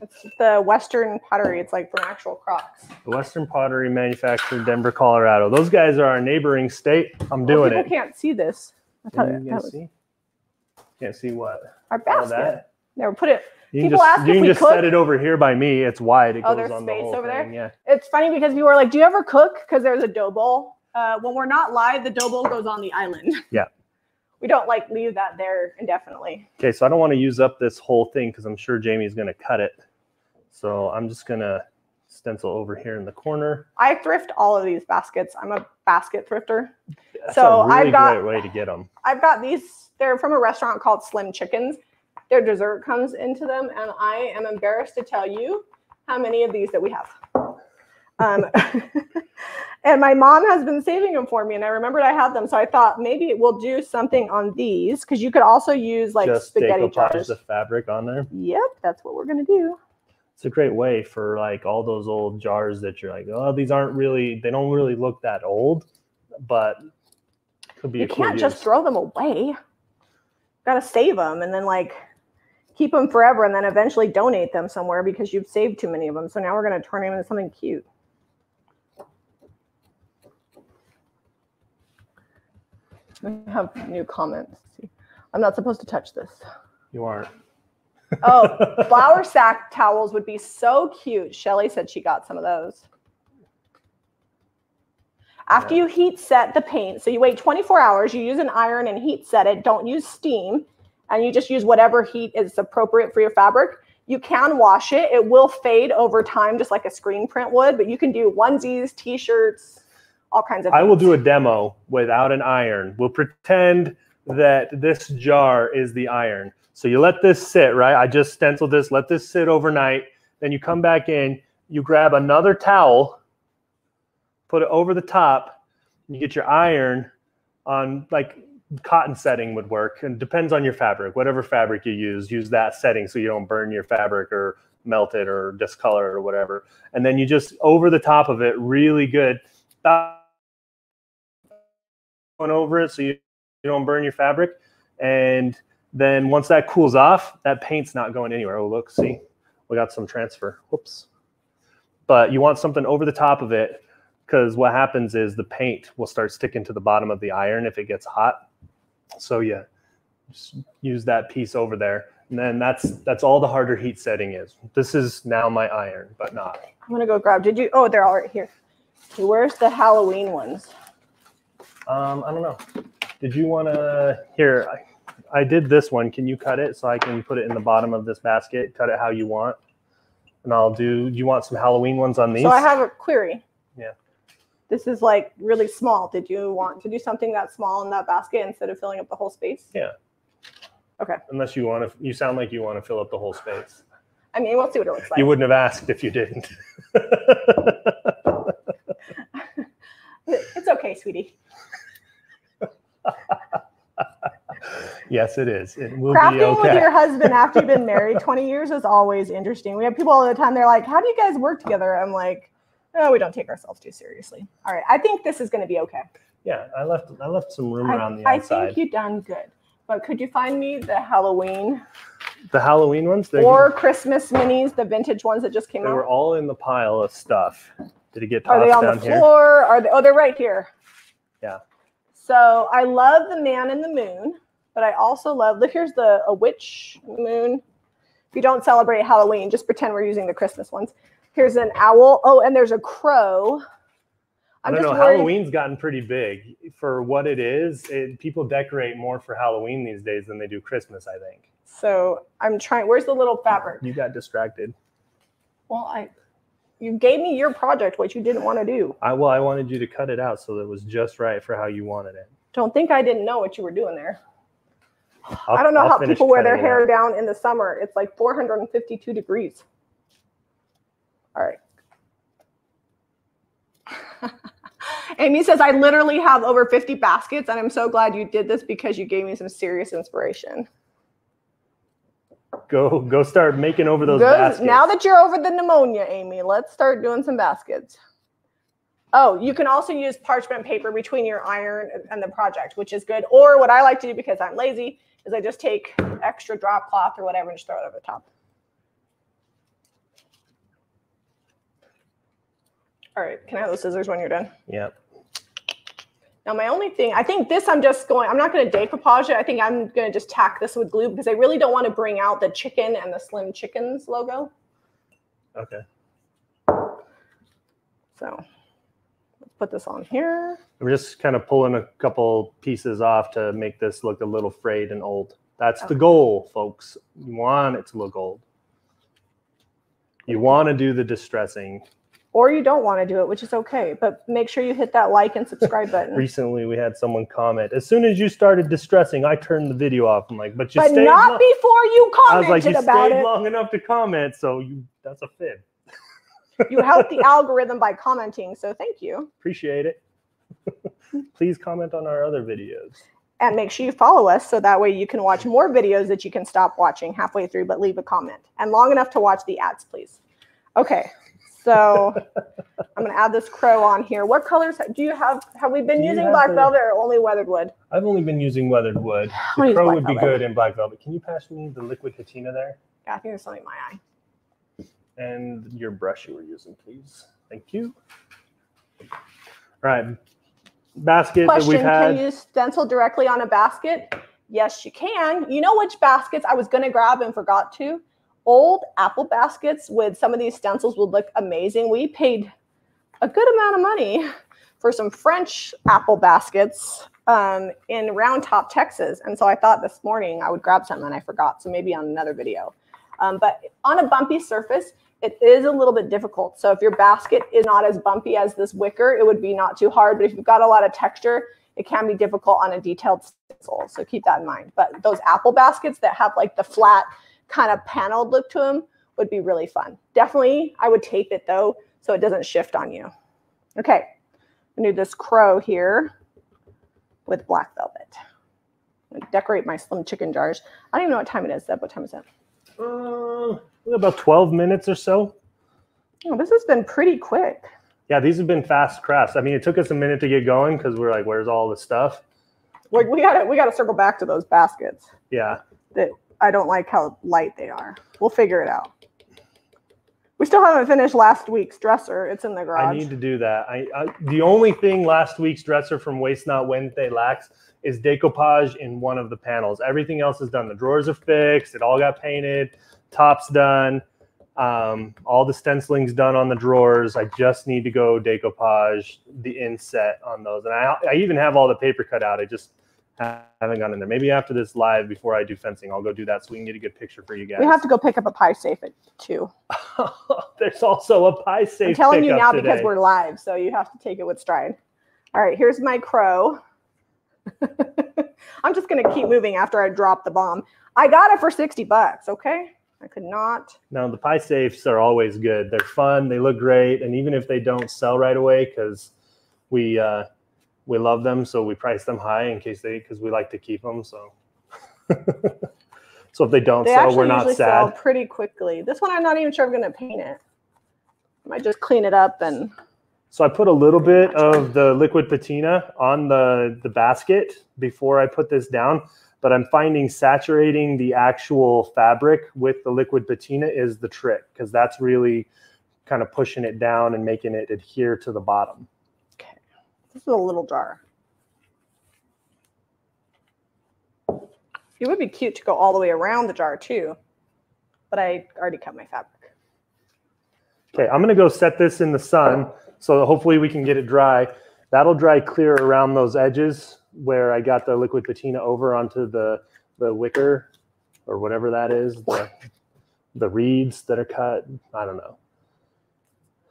It's the Western pottery. It's like from actual crocks. The Western Pottery Manufacturer, Denver, Colorado. Those guys are our neighboring state. I'm Well, doing people it. can't see this. I thought Can you was see? Can't see what? our basket. Never put it. You can People just, ask you if can we just cook. set it over here by me. It's wide. It Oh, goes there's on the space whole over there? Yeah. It's funny because people are like, "Do you ever cook?" Because there's a dough bowl. Uh, when we're not live, the dough bowl goes on the island. Yeah. We don't like leave that there indefinitely. Okay, so I don't want to use up this whole thing because I'm sure Jami's going to cut it. So I'm just going to stencil over here in the corner. I thrift all of these baskets. I'm a basket thrifter. That's So a really I've got- great way to get them. I've got these. They're from a restaurant called Slim Chickens. Their dessert comes into them, and I am embarrassed to tell you how many of these that we have. Um, and my mom has been saving them for me, and I remembered I had them, so I thought maybe we'll do something on these because you could also use like just spaghetti jars. the fabric on there. Yep, that's what we're gonna do. It's a great way for like all those old jars that you're like, oh, these aren't really, they don't really look that old, but could be You can't just use. throw them away. Got to save them and then like keep them forever, and then eventually donate them somewhere because you've saved too many of them. So now we're gonna turn them into something cute. We have new comments. I'm not supposed to touch this. You aren't. Oh, flour sack towels would be so cute. Shelly said she got some of those. After Yeah. you heat set the paint, so you wait 24 hours, you use an iron and heat set it. Don't use steam, and you just use whatever heat is appropriate for your fabric. You can wash it. It will fade over time, just like a screen print would, but you can do onesies, t-shirts, all kinds of I will do a demo without an iron. We'll pretend that this jar is the iron. So you let this sit, right? I just stenciled this, let this sit overnight. Then you come back in, you grab another towel, put it over the top, you get your iron on like cotton setting would work and depends on your fabric whatever fabric you use use that setting so you don't burn your fabric or melt it or discolor it or whatever and then you just over the top of it really good going over it so you, you don't burn your fabric and then once that cools off that paint's not going anywhere oh look see we got some transfer whoops but you want something over the top of it because what happens is the paint will start sticking to the bottom of the iron if it gets hot so yeah, just use that piece over there. And then that's that's all the harder heat setting is. This is now my iron, but not. I'm gonna go grab. Did you? Oh, they're all right here. Where's the Halloween ones? Um, I don't know. Did you want to here? I, I did this one. Can you cut it so I can put it in the bottom of this basket? Cut it how you want, and I'll do. Do you want some Halloween ones on these? So I have a query. Yeah this is like really small. Did you want to do something that small in that basket instead of filling up the whole space? Yeah. Okay. Unless you want to, you sound like you want to fill up the whole space. I mean, we'll see what it looks like. You wouldn't have asked if you didn't. it's okay, sweetie. yes, it is. It will Crafting be okay. with your husband after you've been married 20 years is always interesting. We have people all the time, they're like, How do you guys work together? I'm like, oh, we don't take ourselves too seriously. All right, I think this is going to be okay. Yeah, I left I left some room I, around the outside. I think you done good. But could you find me the Halloween? The Halloween ones? Or Christmas minis, the vintage ones that just came they out? They were all in the pile of stuff. Did it get tossed Are they on down the floor? Here? Are they? Oh, they're right here. Yeah. So I love the Man in the Moon, but I also love. Look, here's the a witch moon. If you don't celebrate Halloween, just pretend we're using the Christmas ones. Here's an owl. Oh, and there's a crow. I'm I do not know. Worried. Halloween's gotten pretty big for what it is. It, people decorate more for Halloween these days than they do Christmas. I think. So I'm trying. Where's the little fabric? You got distracted. Well, I. You gave me your project, what you didn't want to do. I well, I wanted you to cut it out so that it was just right for how you wanted it. Don't think I didn't know what you were doing there. I'll, I do not know I'll how people wear their hair down in the summer. It's like 452 degrees. All right. Amy says, I literally have over 50 baskets, and I'm so glad you did this because you gave me some serious inspiration. Go go start making over those baskets. Now that you're over the pneumonia, Amy, let's start doing some baskets. Oh, you can also use parchment paper between your iron and the project, which is good. Or what I like to do because I'm lazy is I just take extra drop cloth or whatever and just throw it over the top. All right, can I have those scissors when you're done? Yep. Now my only thing, I think this I'm just going, I'm not going to decoupage it. I think I'm going to just tack this with glue because I really don't want to bring out the chicken and the Slim Chickens logo. Okay. So let's put this on here. I'm just kind of pulling a couple pieces off to make this look a little frayed and old. That's okay. the oh. goal, folks. You want it to look old. You want to do the distressing or you don't want to do it, which is okay. But make sure you hit that like and subscribe button. Recently, we had someone comment, as soon as you started distressing, I turned the video off. I'm like, but you but stayed not long. before you commented I was like, you about stayed it. long enough to comment, so you that's a fib. you helped the algorithm by commenting, so thank you. Appreciate it. Please comment on our other videos. And make sure you follow us so that way you can watch more videos that you can stop watching halfway through, but leave a comment. And long enough to watch the ads, please. Okay, so I'm going to add this crow on here. What colors do you have? Have we been using black velvet or only weathered wood? I've only been using weathered wood. The crow would be good in black velvet. Can you pass me the liquid patina there? Yeah, I think there's something in my eye. And your brush you were using, please. Thank you. All right. Basket Question, that we've had. Can you stencil directly on a basket? Yes, you can. You know which baskets I was going to grab and forgot to? Old apple baskets with some of these stencils would look amazing. We paid a good amount of money for some French apple baskets um, in Round Top, Texas. And so I thought this morning I would grab some and I forgot. So maybe on another video. Um, but on a bumpy surface, it is a little bit difficult. So if your basket is not as bumpy as this wicker, it would be not too hard. But if you've got a lot of texture, it can be difficult on a detailed stencil. So keep that in mind. But those apple baskets that have like the flat kind of paneled look to them would be really fun. Definitely, I would tape it though so it doesn't shift on you. Okay, I'm gonna do this crow here with black velvet. decorate my slim chicken jars. I don't even know what time it is. Deb, what time is it? Uh, about 12 minutes or so. Oh, this has been pretty quick. Yeah, these have been fast crafts. I mean, it took us a minute to get going because we're like, where's all the stuff? Like we gotta we gotta circle back to those baskets. Yeah. That I don't like how light they are. We'll figure it out. We still haven't finished last week's dresser. It's in the garage. I need to do that. I, I the only thing last week's dresser from Waste Not Wednesday lacks is decoupage in one of the panels. Everything else is done. The drawers are fixed. It all got painted. Top's done. Um, all the stenciling's done on the drawers. I just need to go decoupage the inset on those. And I, I even have all the paper cut out. I just haven't gone in there. Maybe after this live, before I do fencing, I'll go do that so we can get a good picture for you guys. We have to go pick up a pie safe at two. There's also a pie safe. I'm telling you now today. because we're live, so you have to take it with stride. All right, here's my crow. I'm just gonna keep moving after I drop the bomb. I got it for 60 bucks, okay? I could not. No, the pie safes are always good. They're fun. They look great, and even if they don't sell right away, because we uh, we love them, so we price them high in case they because we like to keep them. So, so if they don't they sell, we're not sad. Sell pretty quickly. This one, I'm not even sure I'm going to paint it. I might just clean it up and. So I put a little bit of the liquid patina on the the basket before I put this down but I'm finding saturating the actual fabric with the liquid patina is the trick because that's really kind of pushing it down and making it adhere to the bottom. This is a little jar. It would be cute to go all the way around the jar too, but I already cut my fabric. Okay, I'm gonna go set this in the sun so hopefully we can get it dry. That'll dry clear around those edges where I got the liquid patina over onto the the wicker or whatever that is, the the reeds that are cut. I don't know.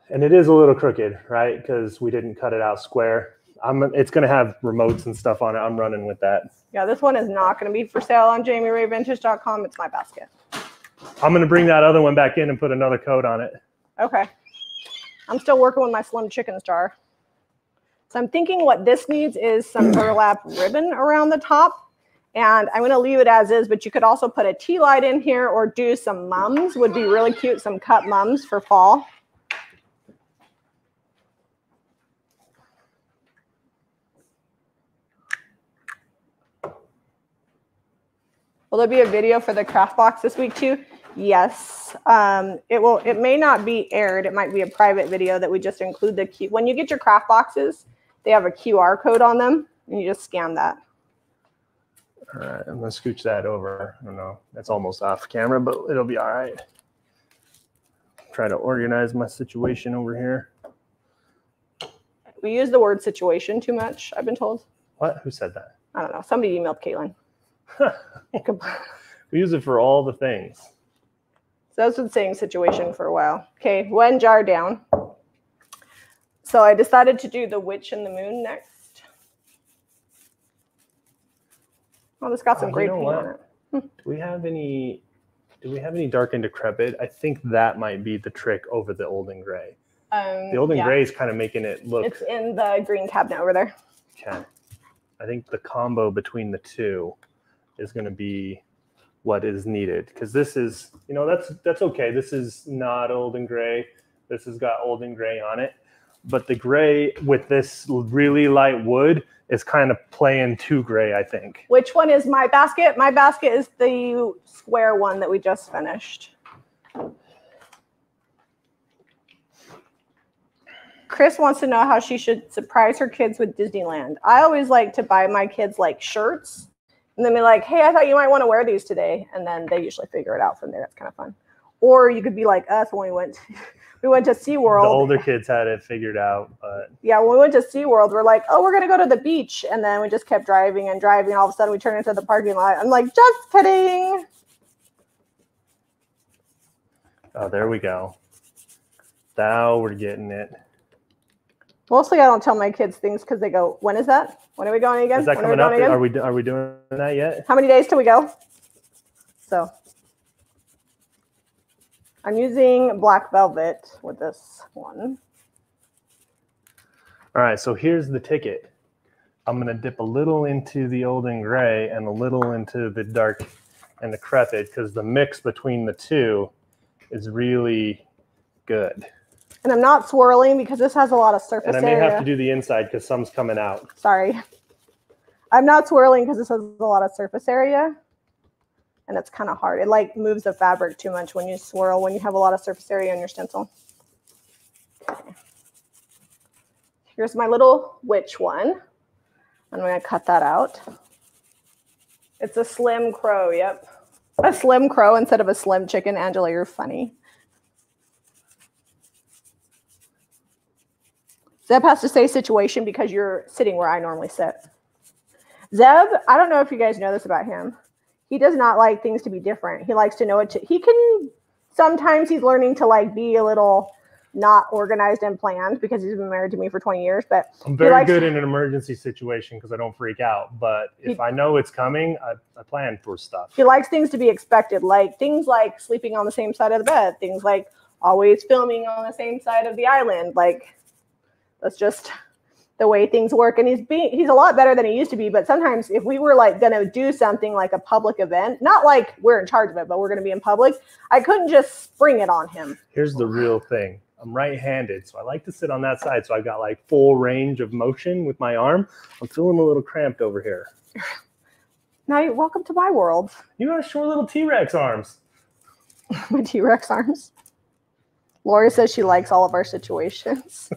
And it is a little crooked, right? Because we didn't cut it out square. I'm it's gonna have remotes and stuff on it. I'm running with that. Yeah, this one is not gonna be for sale on JamiRayVintage.com. It's my basket. I'm gonna bring that other one back in and put another coat on it. Okay. I'm still working with my slim chickens jar. So I'm thinking what this needs is some burlap ribbon around the top. And I'm going to leave it as is, but you could also put a tea light in here or do some mums would be really cute. Some cut mums for fall. Will there be a video for the craft box this week too? Yes, um, it will. It may not be aired. It might be a private video that we just include the key. When you get your craft boxes, they have a QR code on them, and you just scan that. All right, I'm gonna scooch that over. I don't know, that's almost off camera, but it'll be all right. Try to organize my situation over here. We use the word situation too much, I've been told. What? Who said that? I don't know. Somebody emailed Caitlin. we use it for all the things. So that's been saying situation for a while. Okay, one jar down. So I decided to do the witch and the moon next. Oh, this got some oh, great paint what? on it. Do we have any? Do we have any dark and decrepit? I think that might be the trick over the old and gray. Um, the old and yeah. gray is kind of making it look. It's in the green cabinet over there. Okay. I think the combo between the two is going to be what is needed because this is, you know, that's that's okay. This is not old and gray. This has got old and gray on it but the gray with this really light wood is kind of playing too gray, I think. Which one is my basket? My basket is the square one that we just finished. Chris wants to know how she should surprise her kids with Disneyland. I always like to buy my kids like shirts and then be like, hey, I thought you might want to wear these today. And then they usually figure it out from there. That's kind of fun. Or you could be like us when we went we went to SeaWorld. The older kids had it figured out, but yeah, when we went to SeaWorld, we're like, oh, we're gonna go to the beach, and then we just kept driving and driving. All of a sudden, we turned into the parking lot. I'm like, just kidding. Oh, there we go. Now we're getting it. Mostly, I don't tell my kids things because they go, "When is that? When are we going again? Is that when are coming we up? again? Are we are we doing that yet? How many days till we go?" So, I'm using black velvet with this one. All right, so here's the ticket. I'm gonna dip a little into the old and gray and a little into the dark and decrepit because the mix between the two is really good. And I'm not swirling because this has a lot of surface And I may area. have to do the inside because some's coming out. Sorry. I'm not swirling because this has a lot of surface area. And it's kind of hard. It like moves the fabric too much when you swirl, when you have a lot of surface area on your stencil. Okay. Here's my little witch one. I'm going to cut that out. It's a slim crow. Yep. A slim crow instead of a slim chicken. Angela, you're funny. Zeb has to say situation because you're sitting where I normally sit. Zeb, I don't know if you guys know this about him. He does not like things to be different. He likes to know it. To, he can sometimes he's learning to like be a little not organized and planned because he's been married to me for 20 years. But I'm very likes- good in an emergency situation because I don't freak out. But if He- I know it's coming, I, I plan for stuff. he likes things to be expected, like things like sleeping on the same side of the bed, things like always filming on the same side of the island. Like that's just the way things work. And he's being he's a lot better than he used to be. But sometimes if we were like gonna do something like a public event, not like we're in charge of it, but we're gonna be in public, I couldn't just spring it on him. Here's the real thing. I'm right-handed, so I like to sit on that side. So I've got like full range of motion with my arm. I'm feeling a little cramped over here. Now you're welcome to my world. You got short little T-Rex arms. my T-Rex arms. Lori says she likes all of our situations.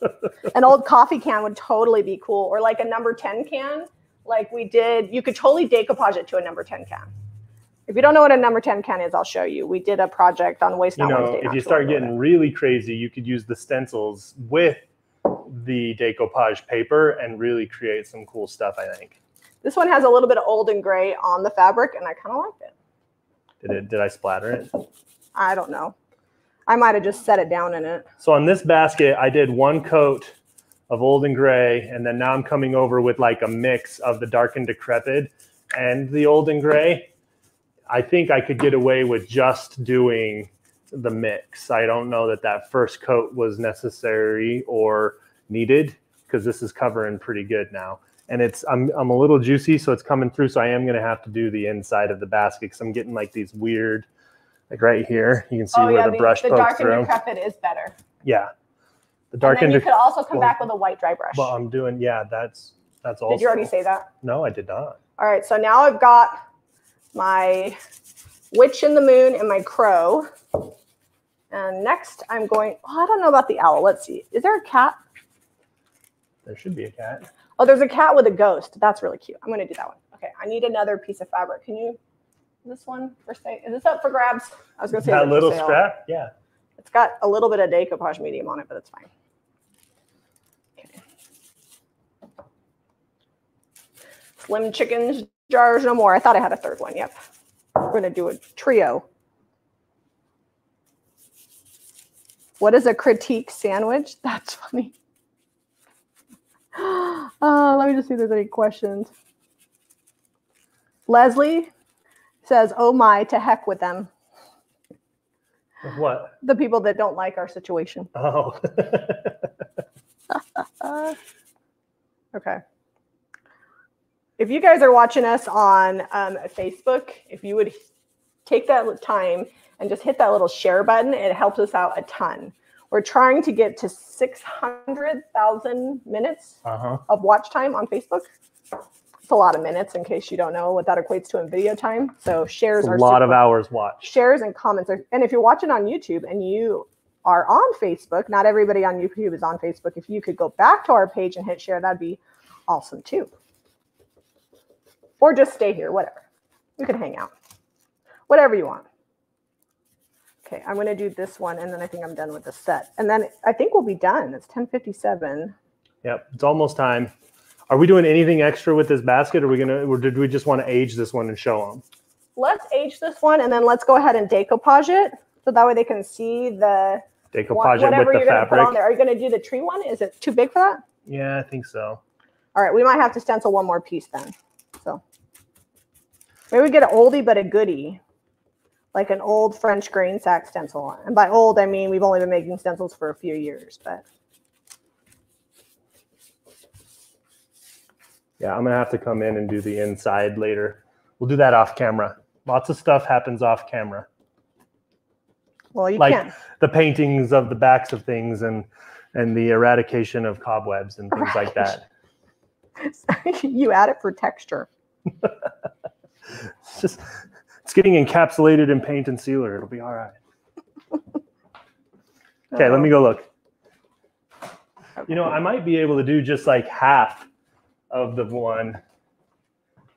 An old coffee can would totally be cool, or like a number 10 can, like we did. You could totally decoupage it to a number 10 can. If you don't know what a number 10 can is, I'll show you. We did a project on Waste you Not know, Wednesday. if you start getting really crazy, you could use the stencils with the decoupage paper and really create some cool stuff. I think. This one has a little bit of old and gray on the fabric, and I kind of like it. Did it? Did I splatter it? I don't know. I might have just set it down in it. So on this basket, I did one coat of old and gray, and then now I'm coming over with like a mix of the dark and decrepit and the old and gray. I think I could get away with just doing the mix. I don't know that that first coat was necessary or needed because this is covering pretty good now. And it's I'm I'm a little juicy, so it's coming through. So I am gonna have to do the inside of the basket because I'm getting like these weird, like right here. You can see oh, where the, brush Oh, the pokes dark through. and decrepit is better. Yeah. The dark and and, then you could also come well- back with a white dry brush. well, I'm doing yeah, that's that's all. Did you already say that? No, I did not. All right, so now I've got my witch in the moon and my crow. And next I'm going, oh, I don't know about the owl. Let's see. Is there a cat? There should be a cat. Oh, there's a cat with a ghost. That's really cute. I'm going to do that one. Okay, I need another piece of fabric. Can you, this one for sale? Is this up for grabs? I was going to say, That little scrap? Yeah. It's got a little bit of decoupage medium on it, but it's fine. Okay. Slim chickens, jars no more. I thought I had a third one. Yep. We're going to do a trio. What is a critique sandwich? That's funny. Uh, let me just see if there's any questions. Leslie says, Oh my, to heck with them. What? The people that don't like our situation. Oh. Uh, okay. If you guys are watching us on um, Facebook, if you would take that time and just hit that little share button, it helps us out a ton. We're trying to get to 600,000 minutes uh-huh. of watch time on Facebook. It's a lot of minutes in case you don't know what that equates to in video time. So shares It's a are lot of hours watched. shares and comments are, and if you're watching on YouTube and you are on Facebook, not everybody on YouTube is on Facebook. If you could go back to our page and hit share, that'd be awesome too. Or just stay here, whatever. You can hang out. Whatever you want. Okay, I'm gonna do this one and then I think I'm done with the set. And then I think we'll be done. It's 1057. Yep. It's almost time. Are we doing anything extra with this basket? Or are we gonna or did we just want to age this one and show them? Let's age this one and then let's go ahead and decoupage it. So that way they can see the decoupage it whatever with the you're gonna put on fabric. there. Are you gonna do the tree one? Is it too big for that? Yeah, I think so. All right, we might have to stencil one more piece then. So maybe we get an oldie but a goodie, like an old French grain sack stencil. And by old, I mean we've only been making stencils for a few years, but Yeah, I'm gonna have to come in and do the inside later. We'll do that off camera. Lots of stuff happens off camera. well, you Like- can. The paintings of the backs of things and and the eradication of cobwebs and things like that. you add it for texture. It's just it's getting encapsulated in paint and sealer. It'll be all right. Okay, let me go look. Oh. You know, I might be able to do just like half of the one.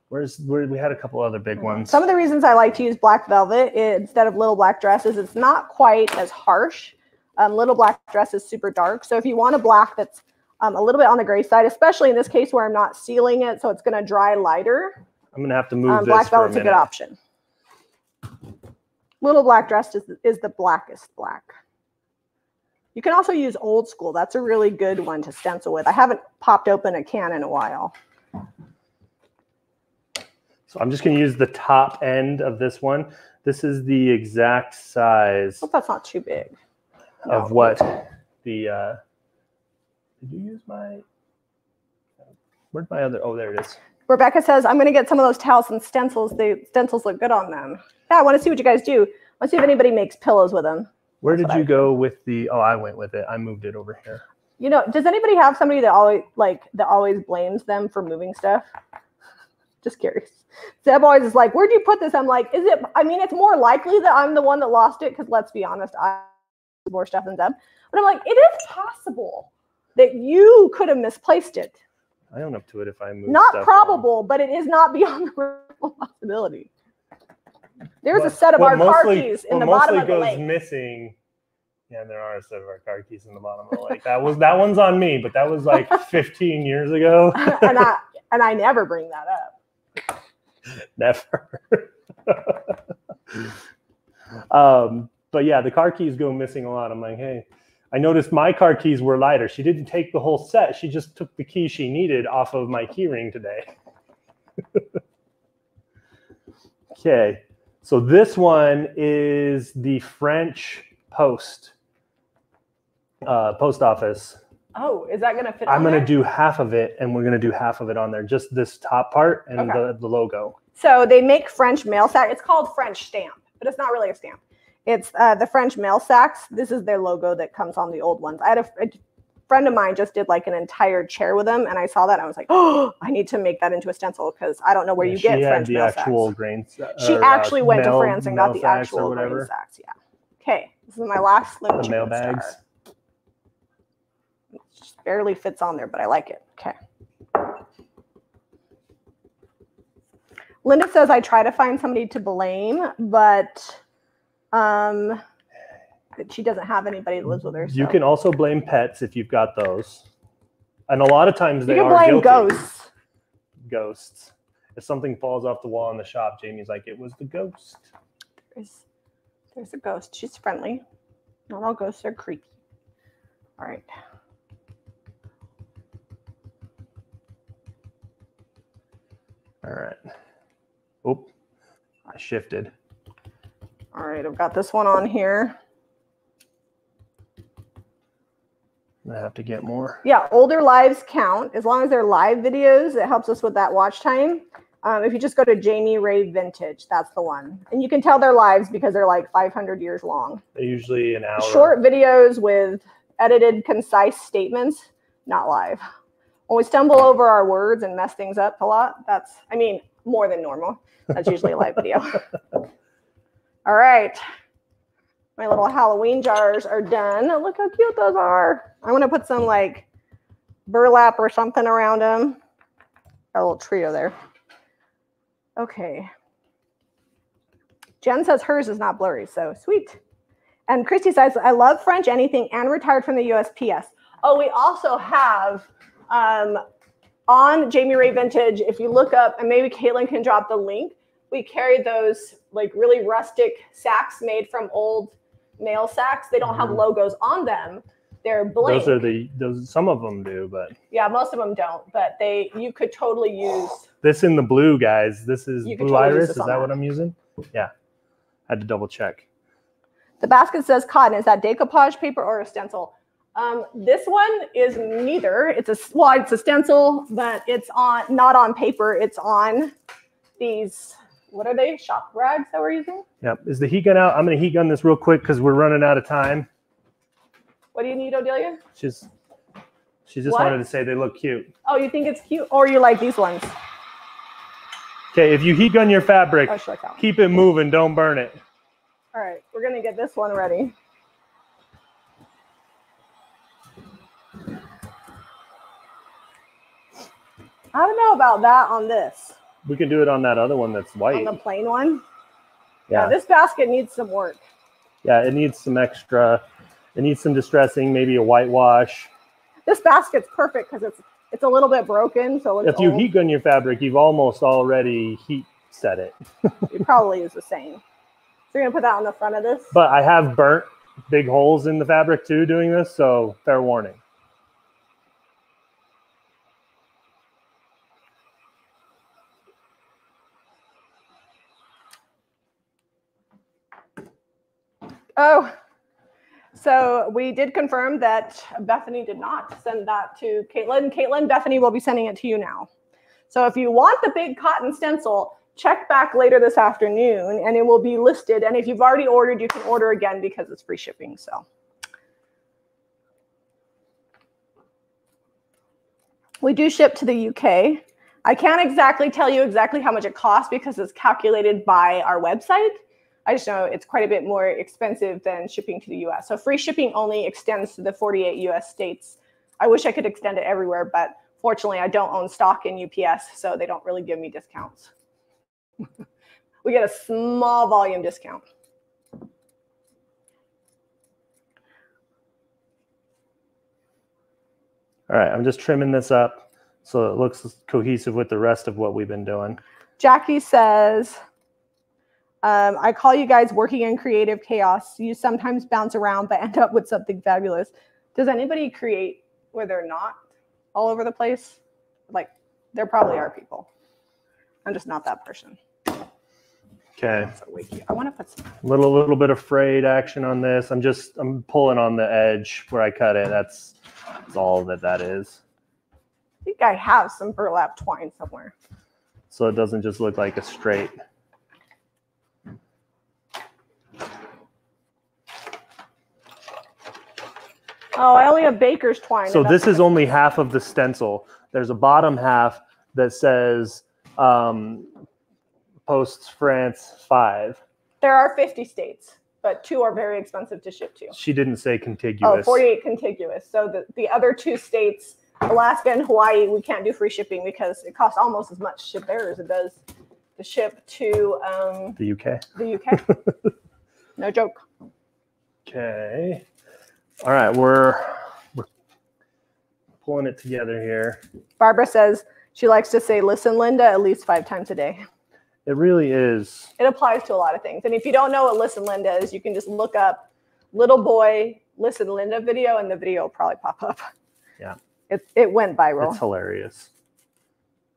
Where's where we had a couple other big ones. Some of the reasons I like to use black velvet instead of little black dresses, it's not quite as harsh. Um, little black dress is super dark. So if you want a black that's um, a little bit on the gray side, especially in this case where I'm not sealing it, so it's going to dry lighter, I'm gonna have to move um, this black for a velvet's a, good option. Little black dress is, is the blackest black. You can also use old school. That's a really good one to stencil with. I haven't popped open a can in a while. So I'm just gonna use the top end of this one. This is the exact size Hope that's not too big. of No. what the. Uh, did you use my? Where'd my other? Oh, there it is. Rebecca says, I'm going to get some of those towels and stencils. The stencils look good on them. Yeah, I want to see what you guys do. Let's see if anybody makes pillows with them. Where That's did you I- go with the? Oh, I went with it. I moved it over here. You know, does anybody have somebody that always like that always blames them for moving stuff? Just curious. Zeb always is like, "Where'd you put this?" I'm like, "Is it? I mean, it's more likely that I'm the one that lost it because let's be honest, I have more stuff than Zeb." But I'm like, it is possible that you could have misplaced it. I own up to it if I move. Not probable, but it is not beyond the realm of possibility. There's a set of our car keys in the bottom of the lake. mostly goes missing. Yeah, there are a set of our car keys in the bottom of the lake. That was that one's on me, but that was like 15 years ago. and I and I never bring that up. Never. um, but yeah, the car keys go missing a lot. I'm like, hey, I noticed my car keys were lighter. She didn't take the whole set. She just took the key she needed off of my key ring today. okay, so this one is the French Post uh, post office. Oh, is that gonna fit? I'm gonna there? do half of it, and we're gonna do half of it on there, just this top part and Okay. the, the logo. So they make French mail sack. It's called French stamp, but it's not really a stamp. It's uh, the French mail sacks. This is their logo that comes on the old ones. I had a, a friend of mine just did like an entire chair with them, and I saw that and I was like, oh, I need to make that into a stencil because I don't know where Yeah, you get French the mail actual grains. She or, uh, actually went to France and got the actual grain sacks. Yeah. Okay, this is my last slim The mail star. bags. Just barely fits on there, but I like it. Okay. Linda says I try to find somebody to blame, but um, she doesn't have anybody that lives with her. You can also blame pets if you've got those, and a lot of times You they can are blame guilty. ghosts. Ghosts. If something falls off the wall in the shop, Jami's like, "It was the ghost." There's, there's a ghost. She's friendly. Not all ghosts are creepy. All right. All right. Oop, I shifted. All right. I've got this one on here. I have to get more. Yeah, older lives count. As long as they're live videos, it helps us with that watch time. Um, if you just go to Jami Ray Vintage, that's the one. And you can tell they're lives because they're like 500 years long. They're usually an hour. Short videos with edited, concise statements, not live. When we stumble over our words and mess things up a lot, that's, I mean, more than normal. That's usually a live video. All right. My little Halloween jars are done. Look how cute those are. I want to put some like burlap or something around them. Got a little trio there. Okay. Jen says hers is not blurry, so sweet. And Christy says, I love French anything and retired from the USPS. Oh, we also have um, on Jami Ray Vintage, if you look up, and maybe Caitlin can drop the link, we carry those like really rustic sacks made from old nail sacks. They don't have Mhm. logos on them. They're blank. Those are the those. Some of them do, but yeah, most of them don't, but they you could totally use. this in the blue, guys. This is You could blue totally use iris. this Is on that that. what I'm using? Yeah. I Had to double check. The basket says cotton. Is that decoupage paper or a stencil? Um, this one is neither. It's a well, it's a stencil, but it's on not on paper. It's on these. What are they? Shop rags that we're using. Yep. Is the heat gun out? I'm gonna heat gun this real quick because we're running out of time. What do you need, Odelia? She's she just What? wanted to say they look cute. Oh, you think it's cute, or you like these ones? Okay, if you heat gun your fabric, Oh, sure, that one. keep it moving. Don't burn it. All right, we're gonna get this one ready. I don't know about that on this, We can do it on that other one that's white. on the plain one. Yeah, Yeah. this basket needs some work. Yeah, it needs some extra. It needs some distressing, maybe a whitewash. This basket's perfect because it's it's a little bit broken, so it's If you old. heat gun your fabric, you've almost already heat set it. it probably is the same. So you're gonna put that on the front of this. But I have burnt big holes in the fabric too doing this, so fair warning. Oh, so we did confirm that Bethany did not send that to Caitlin. Caitlin, Bethany will be sending it to you now. So if you want the big cotton stencil, check back later this afternoon and it will be listed. And if you've already ordered, you can order again because it's free shipping. So we do ship to the UK. I can't exactly tell you exactly how much it costs because it's calculated by our website. I just know it's quite a bit more expensive than shipping to the US. So free shipping only extends to the 48 US states. I wish I could extend it everywhere, but fortunately, I don't own stock in UPS, so they don't really give me discounts. we get a small volume discount. All right, I'm just trimming this up so it looks cohesive with the rest of what we've been doing. Jackie says, um, I call you guys working in creative chaos. You sometimes bounce around but end up with something fabulous. Does anybody create where they're not all over the place? Like, there probably are people. I'm just not that person. Okay, I want to put some. little little bit of frayed action on this. I'm just I'm pulling on the edge where I cut it. That's, that's all that that is. I think I have some burlap twine somewhere. So it doesn't just look like a straight. Oh, I only have baker's twine. So this is only half of the stencil. There's a bottom half that says um, Post France five. There are 50 states, but two are very expensive to ship to. She didn't say contiguous. Oh, contiguous. 48 contiguous. So the, the other two states, Alaska and Hawaii, we can't do free shipping because it costs almost as much to ship there as it does to ship to um, The UK. the UK. no joke. Okay. All right, we're we're pulling it together here. Barbara says she likes to say, listen, Linda, at least five times a day. It really is. It applies to a lot of things. And if you don't know what Listen Linda is, you can just look up little boy Listen Linda video and the video will probably pop up. Yeah. It, it went viral. It's hilarious.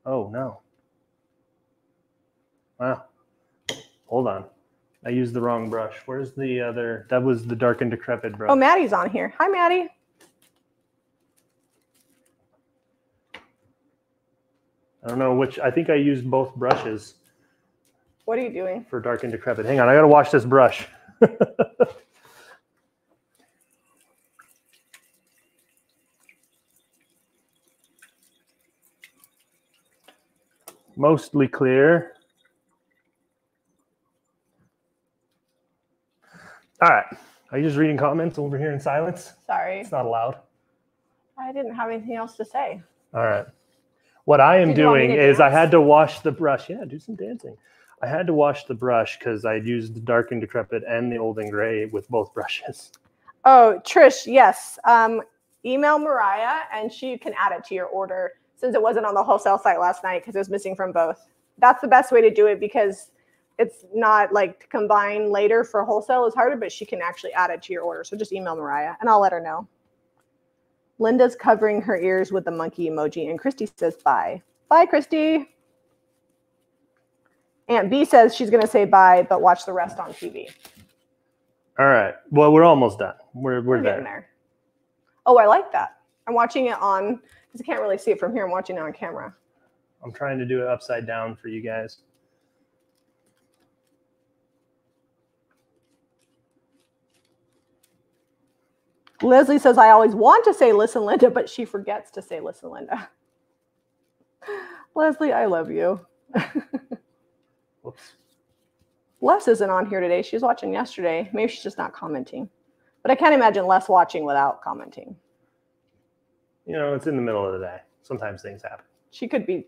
Oh no. Wow. Hold on. I used the wrong brush. Where's the other? That was the dark and decrepit brush. Oh, Maddie's on here. Hi, Maddie. I don't know which. I think I used both brushes What are you doing? for dark and decrepit. Hang on, I gotta wash this brush. Mostly clear. All right. Are you just reading comments over here in silence? Sorry. It's not allowed. I didn't have anything else to say. All right. What I am Did you want me doing is I had to wash the brush. Yeah, do some dancing. I had to wash the brush because I used the dark and decrepit and the old and gray with both brushes. Oh, Trish, yes. Um, email Mariah and she can add it to your order since it wasn't on the wholesale site last night because it was missing from both. That's the best way to do it because it's not like to combine later for wholesale is harder, but she can actually add it to your order. So just email Mariah and I'll let her know. Linda's covering her ears with the monkey emoji, and Christy says bye. Bye, Christy. Aunt B says she's gonna say bye, but watch the rest on TV. All right. Well, we're almost done. We're we're We're getting there. there. Oh, I like that. I'm watching it on because I can't really see it from here. I'm watching it on camera. I'm trying to do it upside down for you guys. Leslie says, I always want to say listen, Linda, but she forgets to say listen, Linda. Leslie, I love you. Whoops. Les isn't on here today. She was watching yesterday. Maybe she's just not commenting. But I can't imagine Les watching without commenting. You know, it's in the middle of the day. Sometimes things happen. She could be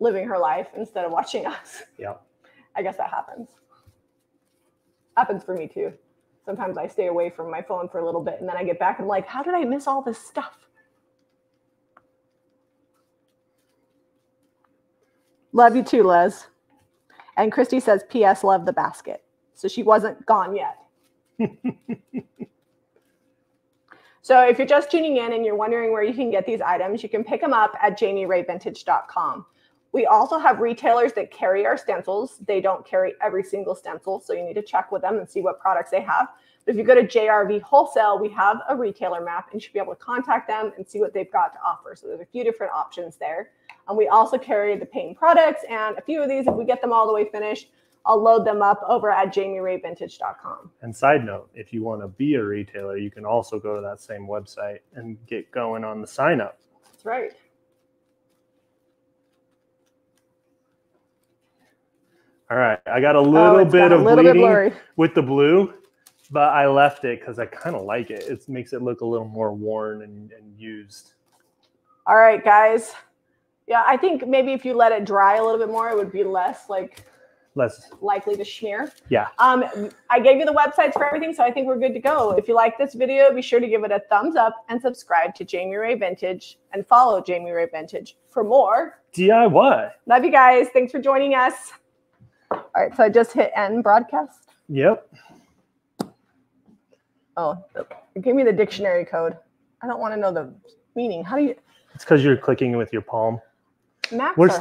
living her life instead of watching us. Yep. I guess that happens. Happens for me too. Sometimes I stay away from my phone for a little bit and then I get back and I'm like, how did I miss all this stuff? Love you too, Les. And Christy says, P.S. Love the basket. So she wasn't gone yet. so if you're just tuning in and you're wondering where you can get these items, you can pick them up at jamirayvintage.com. We also have retailers that carry our stencils. They don't carry every single stencil, so you need to check with them and see what products they have. But if you go to JRV Wholesale, we have a retailer map and you should be able to contact them and see what they've got to offer. So there's a few different options there. And we also carry the paint products and a few of these, if we get them all the way finished, I'll load them up over at jamirayvintage.com. And side note, if you want to be a retailer, you can also go to that same website and get going on the sign up. That's right. All right. I got a Oh, little it's bit of little bleeding blurry. with the blue, but I left it because I kind of like it. It makes it look a little more worn and, and used. All right, guys. Yeah, I think maybe if you let it dry a little bit more, it would be less like Less, likely to smear. yeah. Um, I gave you the websites for everything, so I think we're good to go. If you like this video, be sure to give it a thumbs up and subscribe to Jami Ray Vintage and follow Jami Ray Vintage for more. DIY. Love you guys. Thanks for joining us. All right, so I just hit end broadcast. Yep. Oh, give me the dictionary code. I don't want to know the meaning. How do you? It's because you're clicking with your palm. Macs are